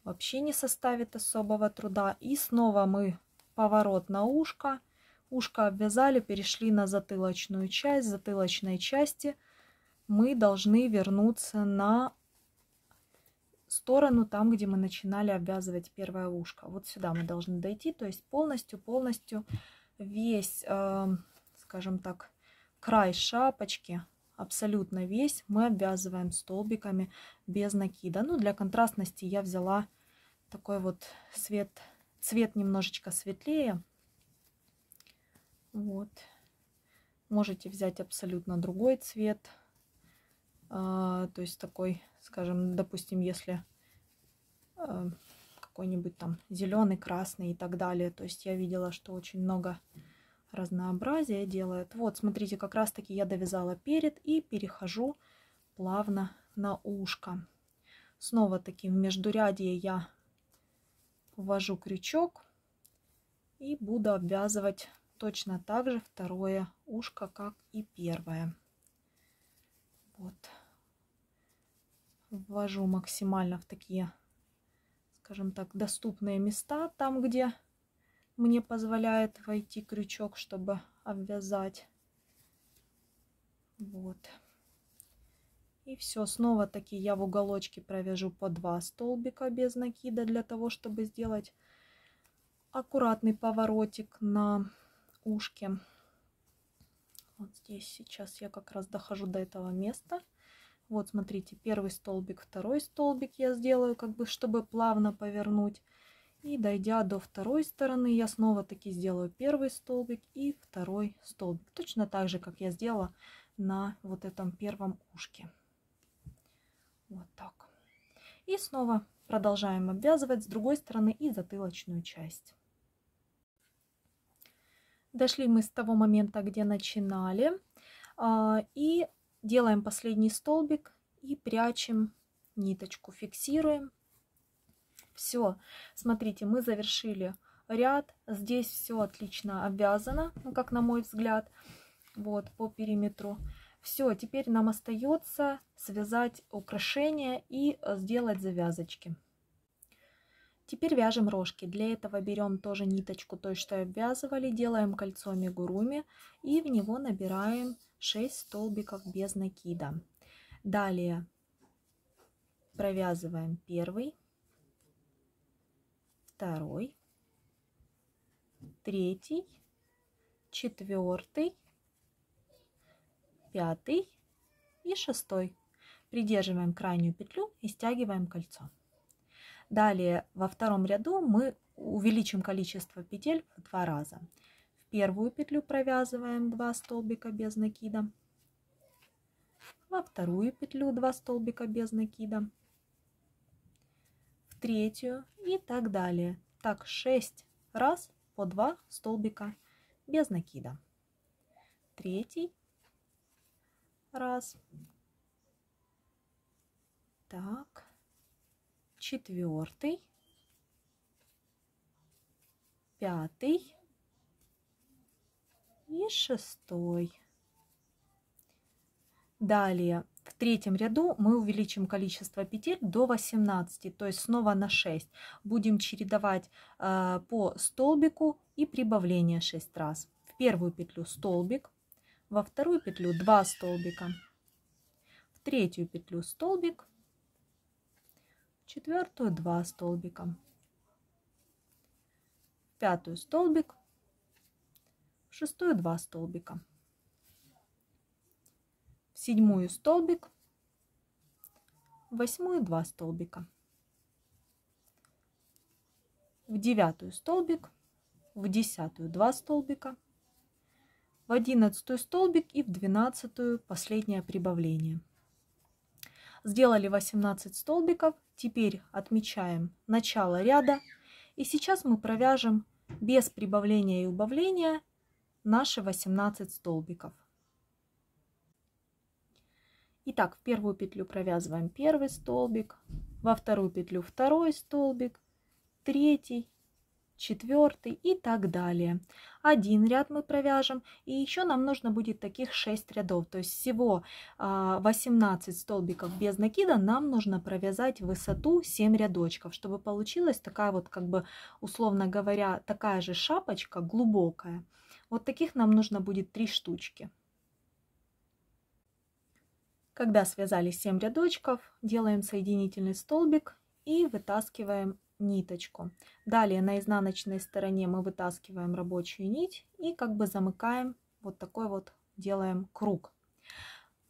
S1: вообще не составит особого труда. И снова мы поворот на ушко. Ушко обвязали, перешли на затылочную часть. С затылочной части мы должны вернуться на сторону, там, где мы начинали обвязывать первое ушко. Вот сюда мы должны дойти, то есть полностью-полностью весь, э, скажем так, край шапочки, абсолютно весь мы обвязываем столбиками без накида. Ну, для контрастности я взяла такой вот цвет, цвет немножечко светлее. Вот. Можете взять абсолютно другой цвет, э, то есть такой скажем, допустим, если э, какой-нибудь там зеленый, красный и так далее. То есть я видела, что очень много разнообразия делают Вот, смотрите, как раз-таки я довязала перед и перехожу плавно на ушко. Снова таки в междурядье я ввожу крючок и буду обвязывать точно так же второе ушко, как и первое. Вот ввожу максимально в такие, скажем так, доступные места, там, где мне позволяет войти крючок, чтобы обвязать. Вот. И все, снова таки я в уголочке провяжу по два столбика без накида для того, чтобы сделать аккуратный поворотик на ушке. Вот здесь сейчас я как раз дохожу до этого места. Вот, смотрите, первый столбик, второй столбик я сделаю, как бы, чтобы плавно повернуть. И дойдя до второй стороны, я снова-таки сделаю первый столбик и второй столбик. Точно так же, как я сделала на вот этом первом ушке. Вот так. И снова продолжаем обвязывать с другой стороны и затылочную часть. Дошли мы с того момента, где начинали. А, и Делаем последний столбик и прячем ниточку, фиксируем. Все, смотрите, мы завершили ряд. Здесь все отлично обвязано, ну, как на мой взгляд, вот по периметру. Все, теперь нам остается связать украшение и э, сделать завязочки. Теперь вяжем рожки. Для этого берем тоже ниточку той, что обвязывали, делаем кольцо мигуруми и в него набираем 6 столбиков без накида. Далее провязываем первый, второй, третий, четвертый, пятый и шестой. Придерживаем крайнюю петлю и стягиваем кольцо. Далее во втором ряду мы увеличим количество петель в два раза первую петлю провязываем 2 столбика без накида во а вторую петлю 2 столбика без накида в третью и так далее так 6 раз по 2 столбика без накида третий раз так четвертый пятый и шестой. Далее, в третьем ряду мы увеличим количество петель до 18, то есть снова на 6. Будем чередовать э, по столбику и прибавление 6 раз. В первую петлю столбик, во вторую петлю 2 столбика, в третью петлю столбик, в четвертую 2 столбика, в пятую столбик, в шестую 2 столбика, в седьмую столбик, в восьмую 2 столбика, в девятую столбик, в десятую 2 столбика, в одиннадцатую столбик и в двенадцатую последнее прибавление. Сделали 18 столбиков, теперь отмечаем начало ряда и сейчас мы провяжем без прибавления и убавления наши 18 столбиков. Итак, в первую петлю провязываем первый столбик, во вторую петлю второй столбик, третий, четвертый и так далее. Один ряд мы провяжем, и еще нам нужно будет таких 6 рядов, то есть всего 18 а, столбиков без накида нам нужно провязать высоту 7 рядочков, чтобы получилась такая вот как бы условно говоря такая же шапочка глубокая. Вот таких нам нужно будет три штучки. Когда связали 7 рядочков, делаем соединительный столбик и вытаскиваем ниточку. Далее на изнаночной стороне мы вытаскиваем рабочую нить и как бы замыкаем вот такой вот делаем круг.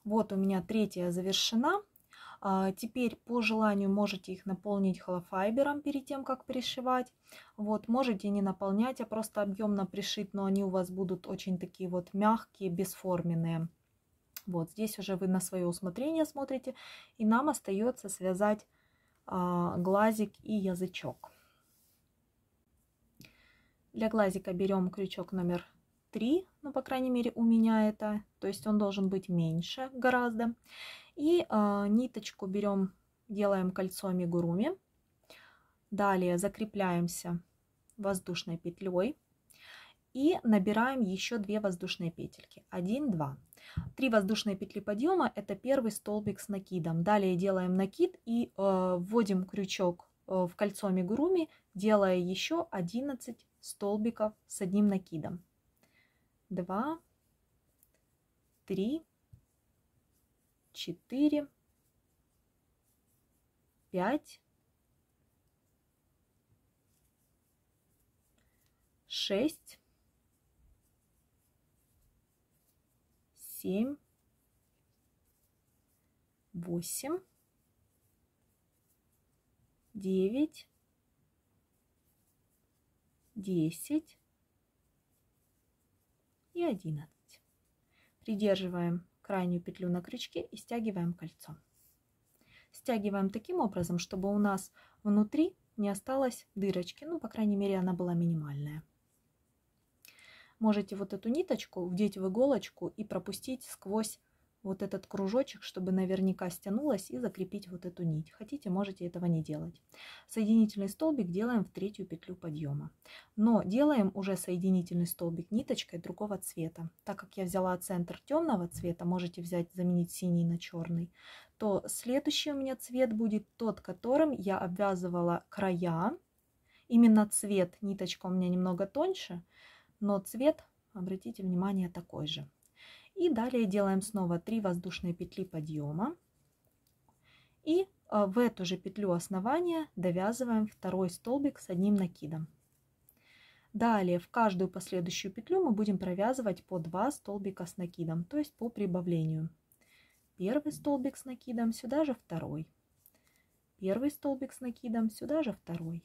S1: Вот у меня третья завершена. А, теперь по желанию можете их наполнить холофайбером перед тем, как пришивать. Вот, можете не наполнять, а просто объемно пришить, но они у вас будут очень такие вот мягкие, бесформенные. Вот здесь уже вы на свое усмотрение смотрите. И нам остается связать а, глазик и язычок. Для глазика берем крючок номер 3, ну, по крайней мере, у меня это, то есть он должен быть меньше гораздо. И э, ниточку берем, делаем кольцо амигуруми. Далее закрепляемся воздушной петлей и набираем еще 2 воздушные петельки. 1, 2. 3 воздушные петли подъема – это первый столбик с накидом. Далее делаем накид и э, вводим крючок а, в кольцо амигуруми, делая еще 11 столбиков с одним накидом два, три, четыре, пять, шесть, семь, восемь, девять, десять, и 11. Придерживаем крайнюю петлю на крючке и стягиваем кольцо. Стягиваем таким образом, чтобы у нас внутри не осталось дырочки, ну, по крайней мере, она была минимальная. Можете вот эту ниточку вдеть в иголочку и пропустить сквозь вот этот кружочек, чтобы наверняка стянулось и закрепить вот эту нить. Хотите, можете этого не делать. Соединительный столбик делаем в третью петлю подъема. Но делаем уже соединительный столбик ниточкой другого цвета. Так как я взяла центр темного цвета, можете взять, заменить синий на черный, то следующий у меня цвет будет тот, которым я обвязывала края. Именно цвет, ниточка у меня немного тоньше, но цвет, обратите внимание, такой же. И далее делаем снова 3 воздушные петли подъема. И э, в эту же петлю основания довязываем второй столбик с одним накидом. Далее в каждую последующую петлю мы будем провязывать по 2 столбика с накидом, то есть по прибавлению. Первый столбик с накидом, сюда же второй. Первый столбик с накидом, сюда же второй.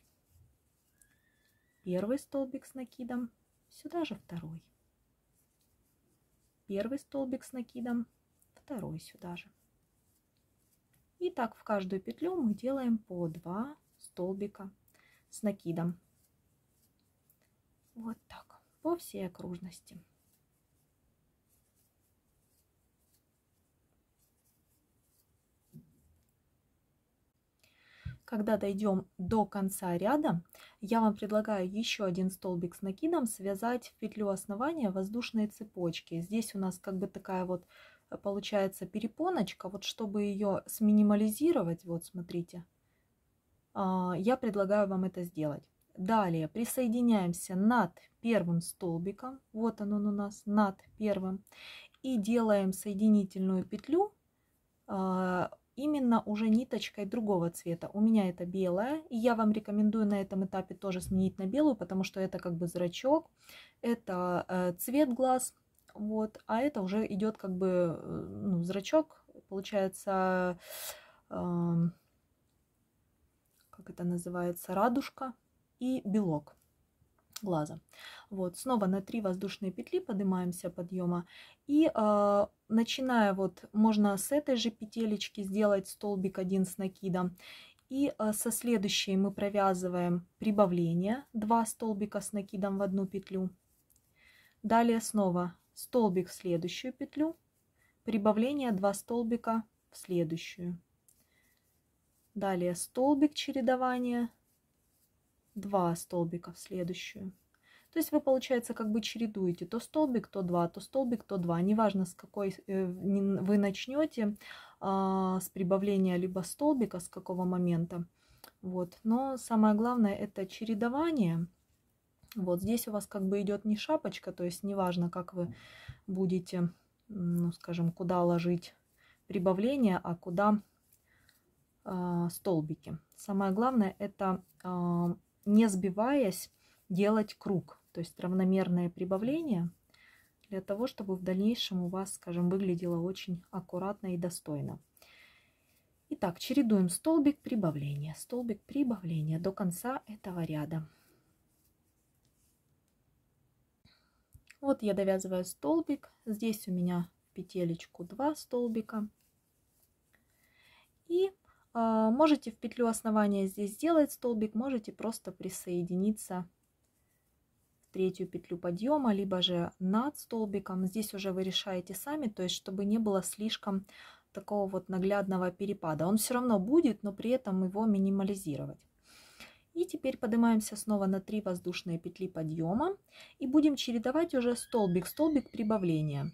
S1: Первый столбик с накидом, сюда же второй первый столбик с накидом, второй сюда же. И так в каждую петлю мы делаем по 2 столбика с накидом. Вот так, по всей окружности. Когда дойдем до конца ряда, я вам предлагаю еще один столбик с накидом связать в петлю основания воздушные цепочки. Здесь у нас как бы такая вот э, получается перепоночка. Вот чтобы ее сминимализировать, вот смотрите, а, я предлагаю вам это сделать. Далее присоединяемся над первым столбиком, вот он, он у нас, над первым, и делаем соединительную петлю а, именно уже ниточкой другого цвета. У меня это белая, и я вам рекомендую на этом этапе тоже сменить на белую, потому что это как бы зрачок, это э, цвет глаз, вот, а это уже идет как бы э, ну, зрачок, получается, э, как это называется, радужка и белок глаза. Вот, снова на 3 воздушные петли поднимаемся подъема. И э, начиная вот, можно с этой же петелечки сделать столбик 1 с накидом. И э, со следующей мы провязываем прибавление 2 столбика с накидом в одну петлю. Далее снова столбик в следующую петлю, прибавление 2 столбика в следующую. Далее столбик чередования, два столбика в следующую. То есть вы, получается, как бы чередуете то столбик, то два то столбик, то два, Неважно, с какой э, вы начнете, а, с прибавления либо столбика, с какого момента. Вот. Но самое главное это чередование. Вот здесь у вас как бы идет не шапочка, то есть неважно, как вы будете, ну, скажем, куда ложить прибавление, а куда э, столбики. Самое главное это э, не сбиваясь, делать круг, то есть равномерное прибавление для того, чтобы в дальнейшем у вас, скажем, выглядело очень аккуратно и достойно. Итак, чередуем столбик прибавления, столбик прибавления до конца этого ряда. Вот я довязываю столбик. Здесь у меня петелечку 2 столбика. И а, можете в петлю основания здесь сделать столбик, можете просто присоединиться в третью петлю подъема, либо же над столбиком. Здесь уже вы решаете сами, то есть чтобы не было слишком такого вот наглядного перепада. Он все равно будет, но при этом его минимализировать. И теперь поднимаемся снова на 3 воздушные петли подъема и будем чередовать уже столбик, столбик прибавления.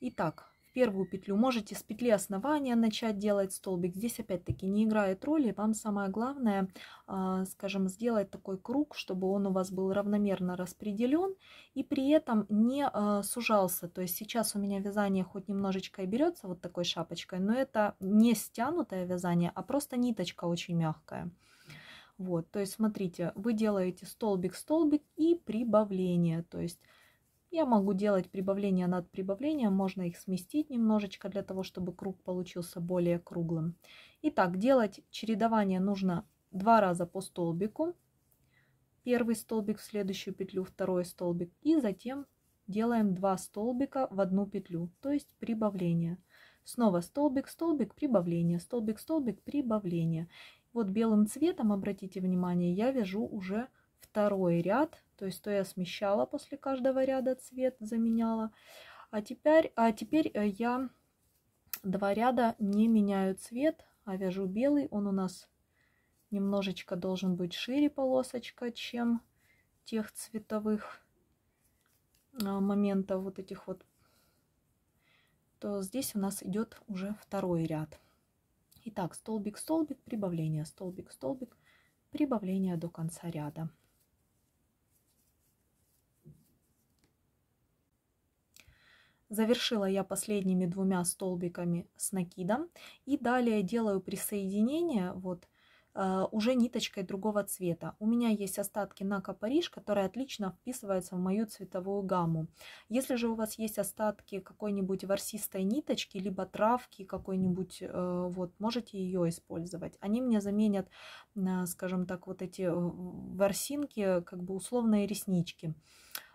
S1: Итак, первую петлю. Можете с петли основания начать делать столбик. Здесь опять-таки не играет роли. Вам самое главное, а, скажем, сделать такой круг, чтобы он у вас был равномерно распределен и при этом не а, сужался. То есть сейчас у меня вязание хоть немножечко и берется вот такой шапочкой, но это не стянутое вязание, а просто ниточка очень мягкая. Вот, то есть смотрите, вы делаете столбик-столбик и прибавление, то есть я могу делать прибавление над прибавлением, можно их сместить немножечко для того, чтобы круг получился более круглым. Итак, делать чередование нужно два раза по столбику. Первый столбик в следующую петлю, второй столбик и затем делаем два столбика в одну петлю, то есть прибавление. Снова столбик, столбик, прибавление, столбик, столбик, прибавление. Вот белым цветом, обратите внимание, я вяжу уже второй ряд то есть то я смещала после каждого ряда цвет, заменяла. А теперь, а теперь э, я два ряда не меняю цвет, а вяжу белый. Он у нас немножечко должен быть шире полосочка, чем тех цветовых а, моментов вот этих вот. То здесь у нас идет уже второй ряд. Итак, столбик, столбик, прибавление, столбик, столбик, прибавление до конца ряда. Завершила я последними двумя столбиками с накидом. И далее делаю присоединение вот э, уже ниточкой другого цвета. У меня есть остатки на капариш, которые отлично вписываются в мою цветовую гамму. Если же у вас есть остатки какой-нибудь ворсистой ниточки, либо травки какой-нибудь, э, вот, можете ее использовать. Они мне заменят, э, скажем так, вот эти ворсинки, как бы условные реснички.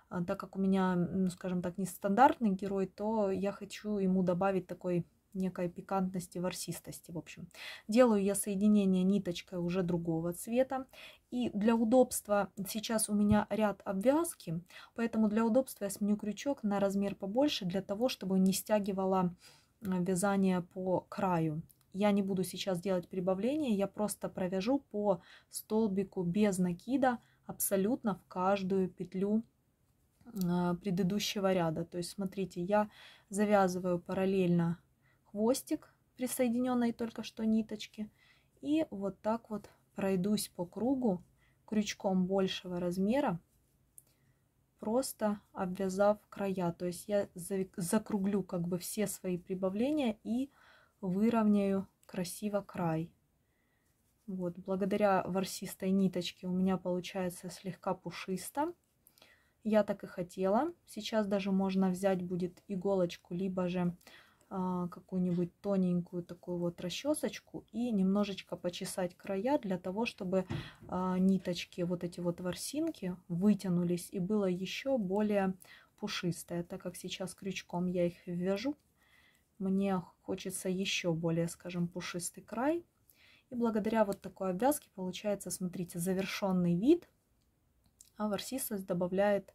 S1: А, так как у меня, ну, скажем так, нестандартный герой, то я хочу ему добавить такой некой пикантности, ворсистости, в общем. Делаю я соединение ниточкой уже другого цвета. И для удобства сейчас у меня ряд обвязки, поэтому для удобства я сменю крючок на размер побольше, для того, чтобы не стягивала а, вязание по краю. Я не буду сейчас делать прибавление, я просто провяжу по столбику без накида абсолютно в каждую петлю Э, предыдущего ряда. То есть, смотрите, я завязываю параллельно хвостик присоединенной только что ниточки и вот так вот пройдусь по кругу крючком большего размера, просто обвязав края. То есть я закруглю как бы все свои прибавления и выровняю красиво край. Вот, благодаря ворсистой ниточке у меня получается слегка пушисто. Я так и хотела. Сейчас даже можно взять будет иголочку, либо же а, какую-нибудь тоненькую такую вот расчесочку и немножечко почесать края для того, чтобы а, ниточки, вот эти вот ворсинки вытянулись и было еще более пушистое, так как сейчас крючком я их вяжу. Мне хочется еще более, скажем, пушистый край. И благодаря вот такой обвязке получается, смотрите, завершенный вид – а ворсистость добавляет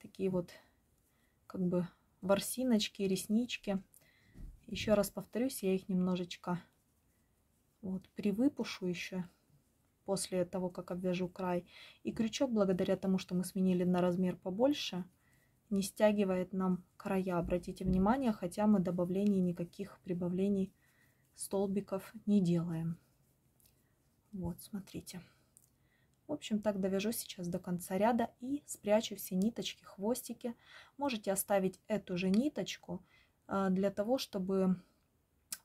S1: такие вот как бы ворсиночки, реснички. Еще раз повторюсь, я их немножечко вот привыпушу еще после того, как обвяжу край. И крючок, благодаря тому, что мы сменили на размер побольше, не стягивает нам края. Обратите внимание, хотя мы добавлений никаких прибавлений столбиков не делаем. Вот, смотрите. В общем, так довяжу сейчас до конца ряда и спрячу все ниточки, хвостики. Можете оставить эту же ниточку а, для того, чтобы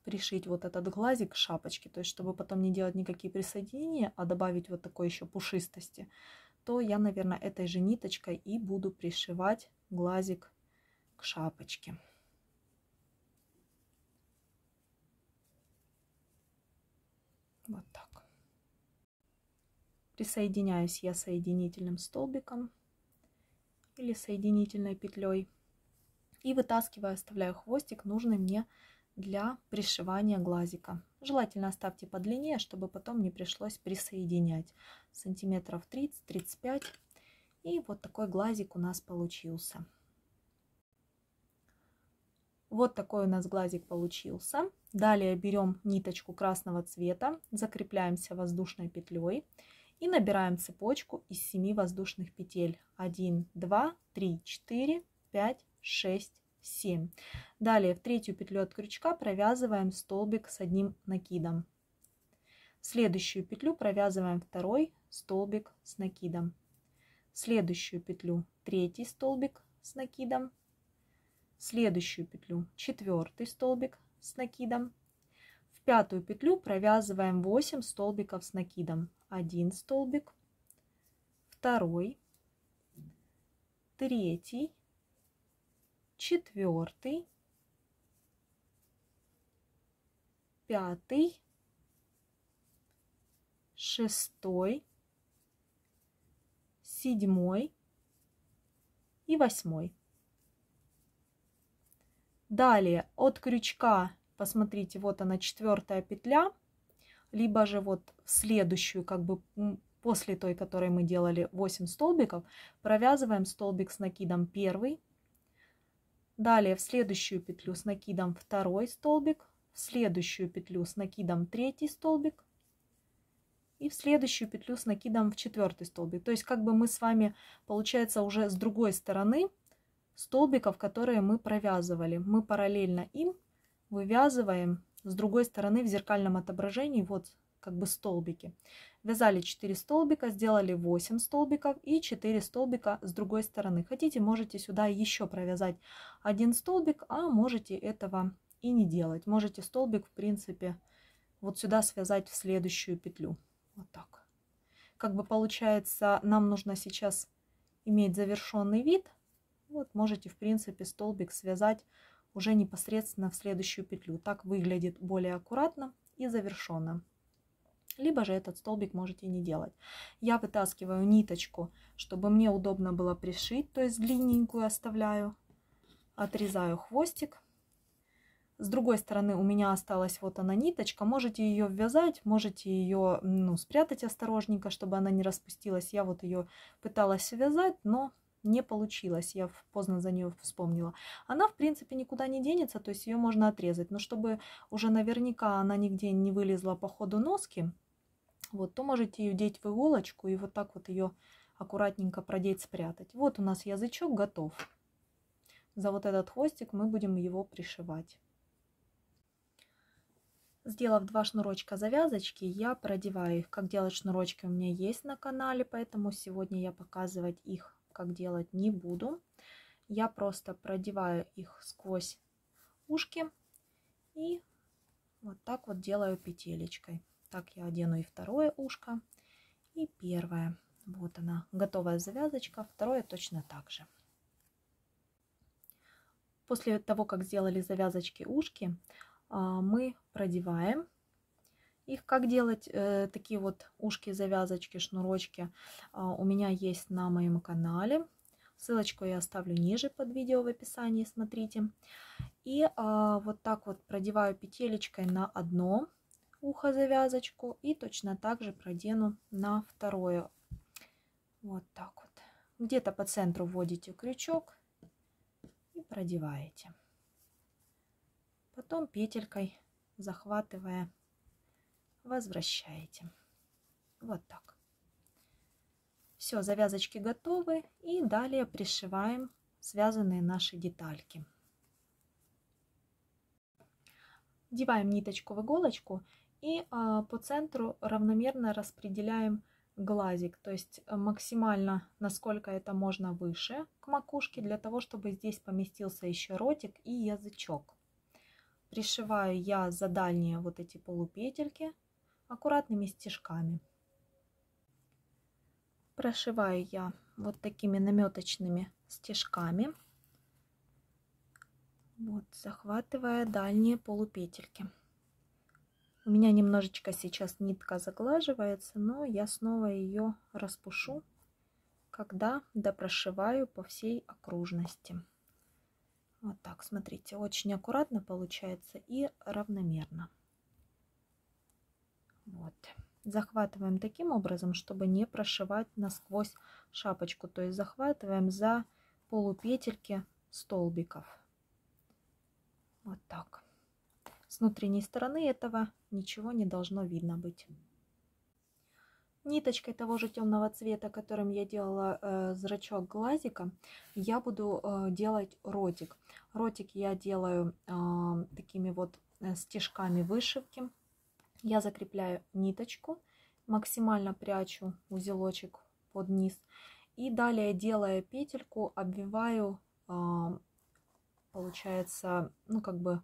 S1: пришить вот этот глазик к шапочке, то есть чтобы потом не делать никакие присоединения, а добавить вот такой еще пушистости, то я, наверное, этой же ниточкой и буду пришивать глазик к шапочке. Вот так присоединяюсь я соединительным столбиком или соединительной петлей и вытаскиваю, оставляю хвостик нужный мне для пришивания глазика. Желательно оставьте подлиннее, чтобы потом не пришлось присоединять. Сантиметров 30-35. И вот такой глазик у нас получился. Вот такой у нас глазик получился. Далее берем ниточку красного цвета, закрепляемся воздушной петлей. И набираем цепочку из 7 воздушных петель. 1, 2, 3, 4, 5, 6, 7. Далее в третью петлю от крючка провязываем столбик с одним накидом. В следующую петлю провязываем второй столбик с накидом. В следующую петлю третий столбик с накидом. В следующую петлю четвертый столбик с накидом. В пятую петлю провязываем 8 столбиков с накидом один столбик, второй, третий, четвертый, пятый, шестой, седьмой и восьмой. Далее от крючка, посмотрите, вот она четвертая петля, либо же вот следующую, как бы после той, которой мы делали 8 столбиков, провязываем столбик с накидом первый, далее в следующую петлю с накидом второй столбик, в следующую петлю с накидом третий столбик и в следующую петлю с накидом в четвертый столбик. То есть как бы мы с вами, получается, уже с другой стороны столбиков, которые мы провязывали. Мы параллельно им вывязываем с другой стороны в зеркальном отображении вот как бы столбики. Вязали 4 столбика, сделали 8 столбиков и 4 столбика с другой стороны. Хотите, можете сюда еще провязать один столбик, а можете этого и не делать. Можете столбик, в принципе, вот сюда связать в следующую петлю. Вот так. Как бы получается, нам нужно сейчас иметь завершенный вид. Вот можете, в принципе, столбик связать уже непосредственно в следующую петлю. Так выглядит более аккуратно и завершенно. Либо же этот столбик можете не делать. Я вытаскиваю ниточку, чтобы мне удобно было пришить, то есть длинненькую оставляю. Отрезаю хвостик. С другой стороны у меня осталась вот она ниточка. Можете ее ввязать, можете ее ну, спрятать осторожненько, чтобы она не распустилась. Я вот ее пыталась связать, но не получилось, я поздно за нее вспомнила. Она, в принципе, никуда не денется, то есть ее можно отрезать. Но чтобы уже наверняка она нигде не вылезла по ходу носки, вот, то можете ее деть в иголочку и вот так вот ее аккуратненько продеть, спрятать. Вот у нас язычок готов. За вот этот хвостик мы будем его пришивать. Сделав два шнурочка завязочки, я продеваю их. Как делать шнурочки у меня есть на канале, поэтому сегодня я показывать их как делать не буду. Я просто продеваю их сквозь ушки и вот так вот делаю петелечкой. Так я одену и второе ушко, и первое. Вот она, готовая завязочка. Второе точно так же. После того, как сделали завязочки ушки, а, мы продеваем их как делать, э, такие вот ушки, завязочки, шнурочки, э, у меня есть на моем канале. Ссылочку я оставлю ниже под видео в описании, смотрите. И э, вот так вот продеваю петелечкой на одно ухо завязочку и точно так же продену на второе. Вот так вот. Где-то по центру вводите крючок и продеваете. Потом петелькой захватывая возвращаете. Вот так. Все, завязочки готовы. И далее пришиваем связанные наши детальки. Деваем ниточку в иголочку и а, по центру равномерно распределяем глазик, то есть э, максимально, насколько это можно выше к макушке, для того, чтобы здесь поместился еще ротик и язычок. Пришиваю я за дальние вот эти полупетельки аккуратными стежками. Прошиваю я вот такими наметочными стежками, вот, захватывая дальние полупетельки. У меня немножечко сейчас нитка заглаживается, но я снова ее распушу, когда допрошиваю по всей окружности. Вот так, смотрите, очень аккуратно получается и равномерно. Вот. Захватываем таким образом, чтобы не прошивать насквозь шапочку. То есть захватываем за полупетельки столбиков. Вот так. С внутренней стороны этого ничего не должно видно быть. Ниточкой того же темного цвета, которым я делала э, зрачок глазика, я буду э, делать ротик. Ротик я делаю э, такими вот э, стежками вышивки. Я закрепляю ниточку, максимально прячу узелочек под низ. И далее, делая петельку, обвиваю, а, получается, ну как бы,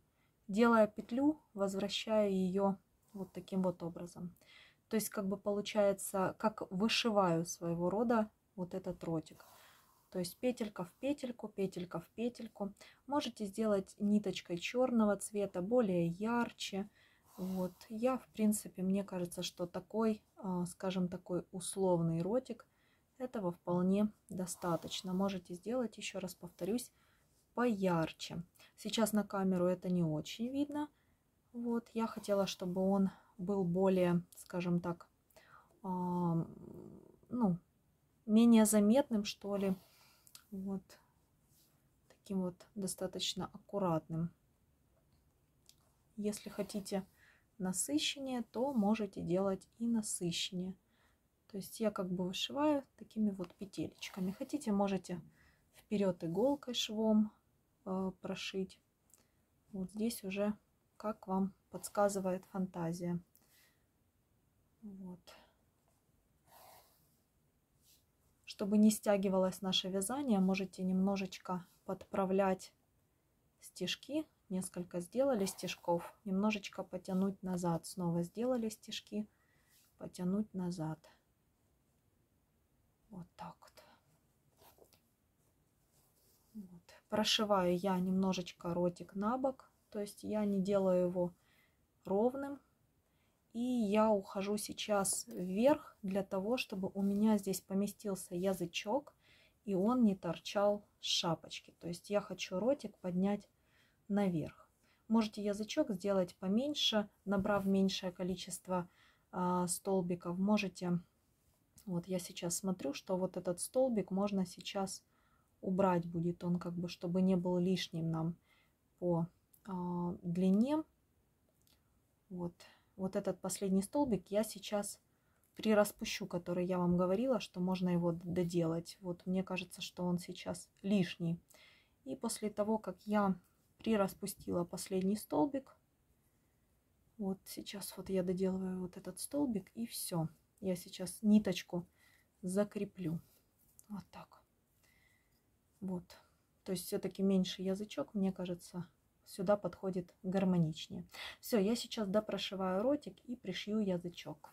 S1: делая петлю, возвращаю ее вот таким вот образом. То есть, как бы получается, как вышиваю своего рода вот этот ротик. То есть петелька в петельку, петелька в петельку. Можете сделать ниточкой черного цвета, более ярче, вот. Я, в принципе, мне кажется, что такой, а, скажем, такой условный ротик, этого вполне достаточно. Можете сделать, еще раз повторюсь, поярче. Сейчас на камеру это не очень видно. Вот, я хотела, чтобы он был более, скажем так, ну, менее заметным, что ли. Вот, таким вот достаточно аккуратным. Если хотите насыщеннее, то можете делать и насыщеннее. То есть я как бы вышиваю такими вот петелечками. Хотите, можете вперед иголкой швом э, прошить. Вот здесь уже как вам подсказывает фантазия. Вот. Чтобы не стягивалось наше вязание, можете немножечко подправлять стежки несколько сделали стежков, немножечко потянуть назад. Снова сделали стежки, потянуть назад. Вот так вот. вот. Прошиваю я немножечко ротик на бок, то есть я не делаю его ровным. И я ухожу сейчас вверх для того, чтобы у меня здесь поместился язычок, и он не торчал с шапочки. То есть я хочу ротик поднять наверх. Можете язычок сделать поменьше, набрав меньшее количество э, столбиков. Можете, вот я сейчас смотрю, что вот этот столбик можно сейчас убрать будет. Он как бы, чтобы не был лишним нам по э, длине. Вот. вот этот последний столбик я сейчас прираспущу, который я вам говорила, что можно его доделать. Вот мне кажется, что он сейчас лишний. И после того, как я распустила последний столбик. Вот сейчас вот я доделываю вот этот столбик и все. Я сейчас ниточку закреплю. Вот так. Вот. То есть все-таки меньше язычок, мне кажется, сюда подходит гармоничнее. Все, я сейчас допрошиваю ротик и пришью язычок.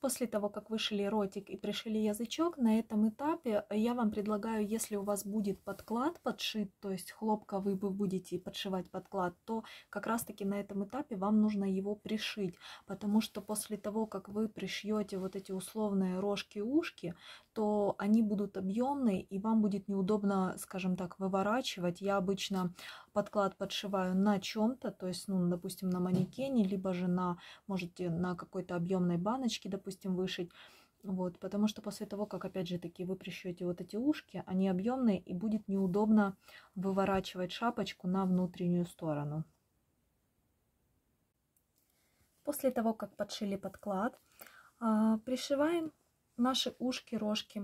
S1: После того, как вышили ротик и пришили язычок, на этом этапе я вам предлагаю, если у вас будет подклад подшит, то есть хлопковый вы будете подшивать подклад, то как раз таки на этом этапе вам нужно его пришить, потому что после того, как вы пришьете вот эти условные рожки-ушки, то они будут объемные и вам будет неудобно, скажем так, выворачивать. Я обычно подклад подшиваю на чем-то, то есть, ну, допустим, на манекене, либо же на, можете на какой-то объемной баночке, допустим, вышить. Вот, потому что после того, как, опять же таки, вы пришьете вот эти ушки, они объемные и будет неудобно выворачивать шапочку на внутреннюю сторону. После того, как подшили подклад, а, пришиваем наши ушки-рожки.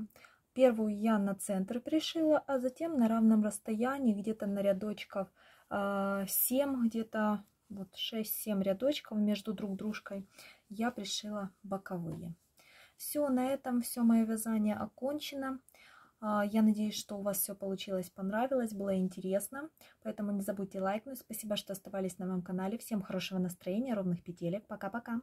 S1: Первую я на центр пришила, а затем на равном расстоянии, где-то на рядочков 7, а, где-то вот 6-7 рядочков между друг дружкой я пришила боковые. Все, на этом все мое вязание окончено. А, я надеюсь, что у вас все получилось, понравилось, было интересно. Поэтому не забудьте лайкнуть. Спасибо, что оставались на моем канале. Всем хорошего настроения, ровных петелек. Пока-пока.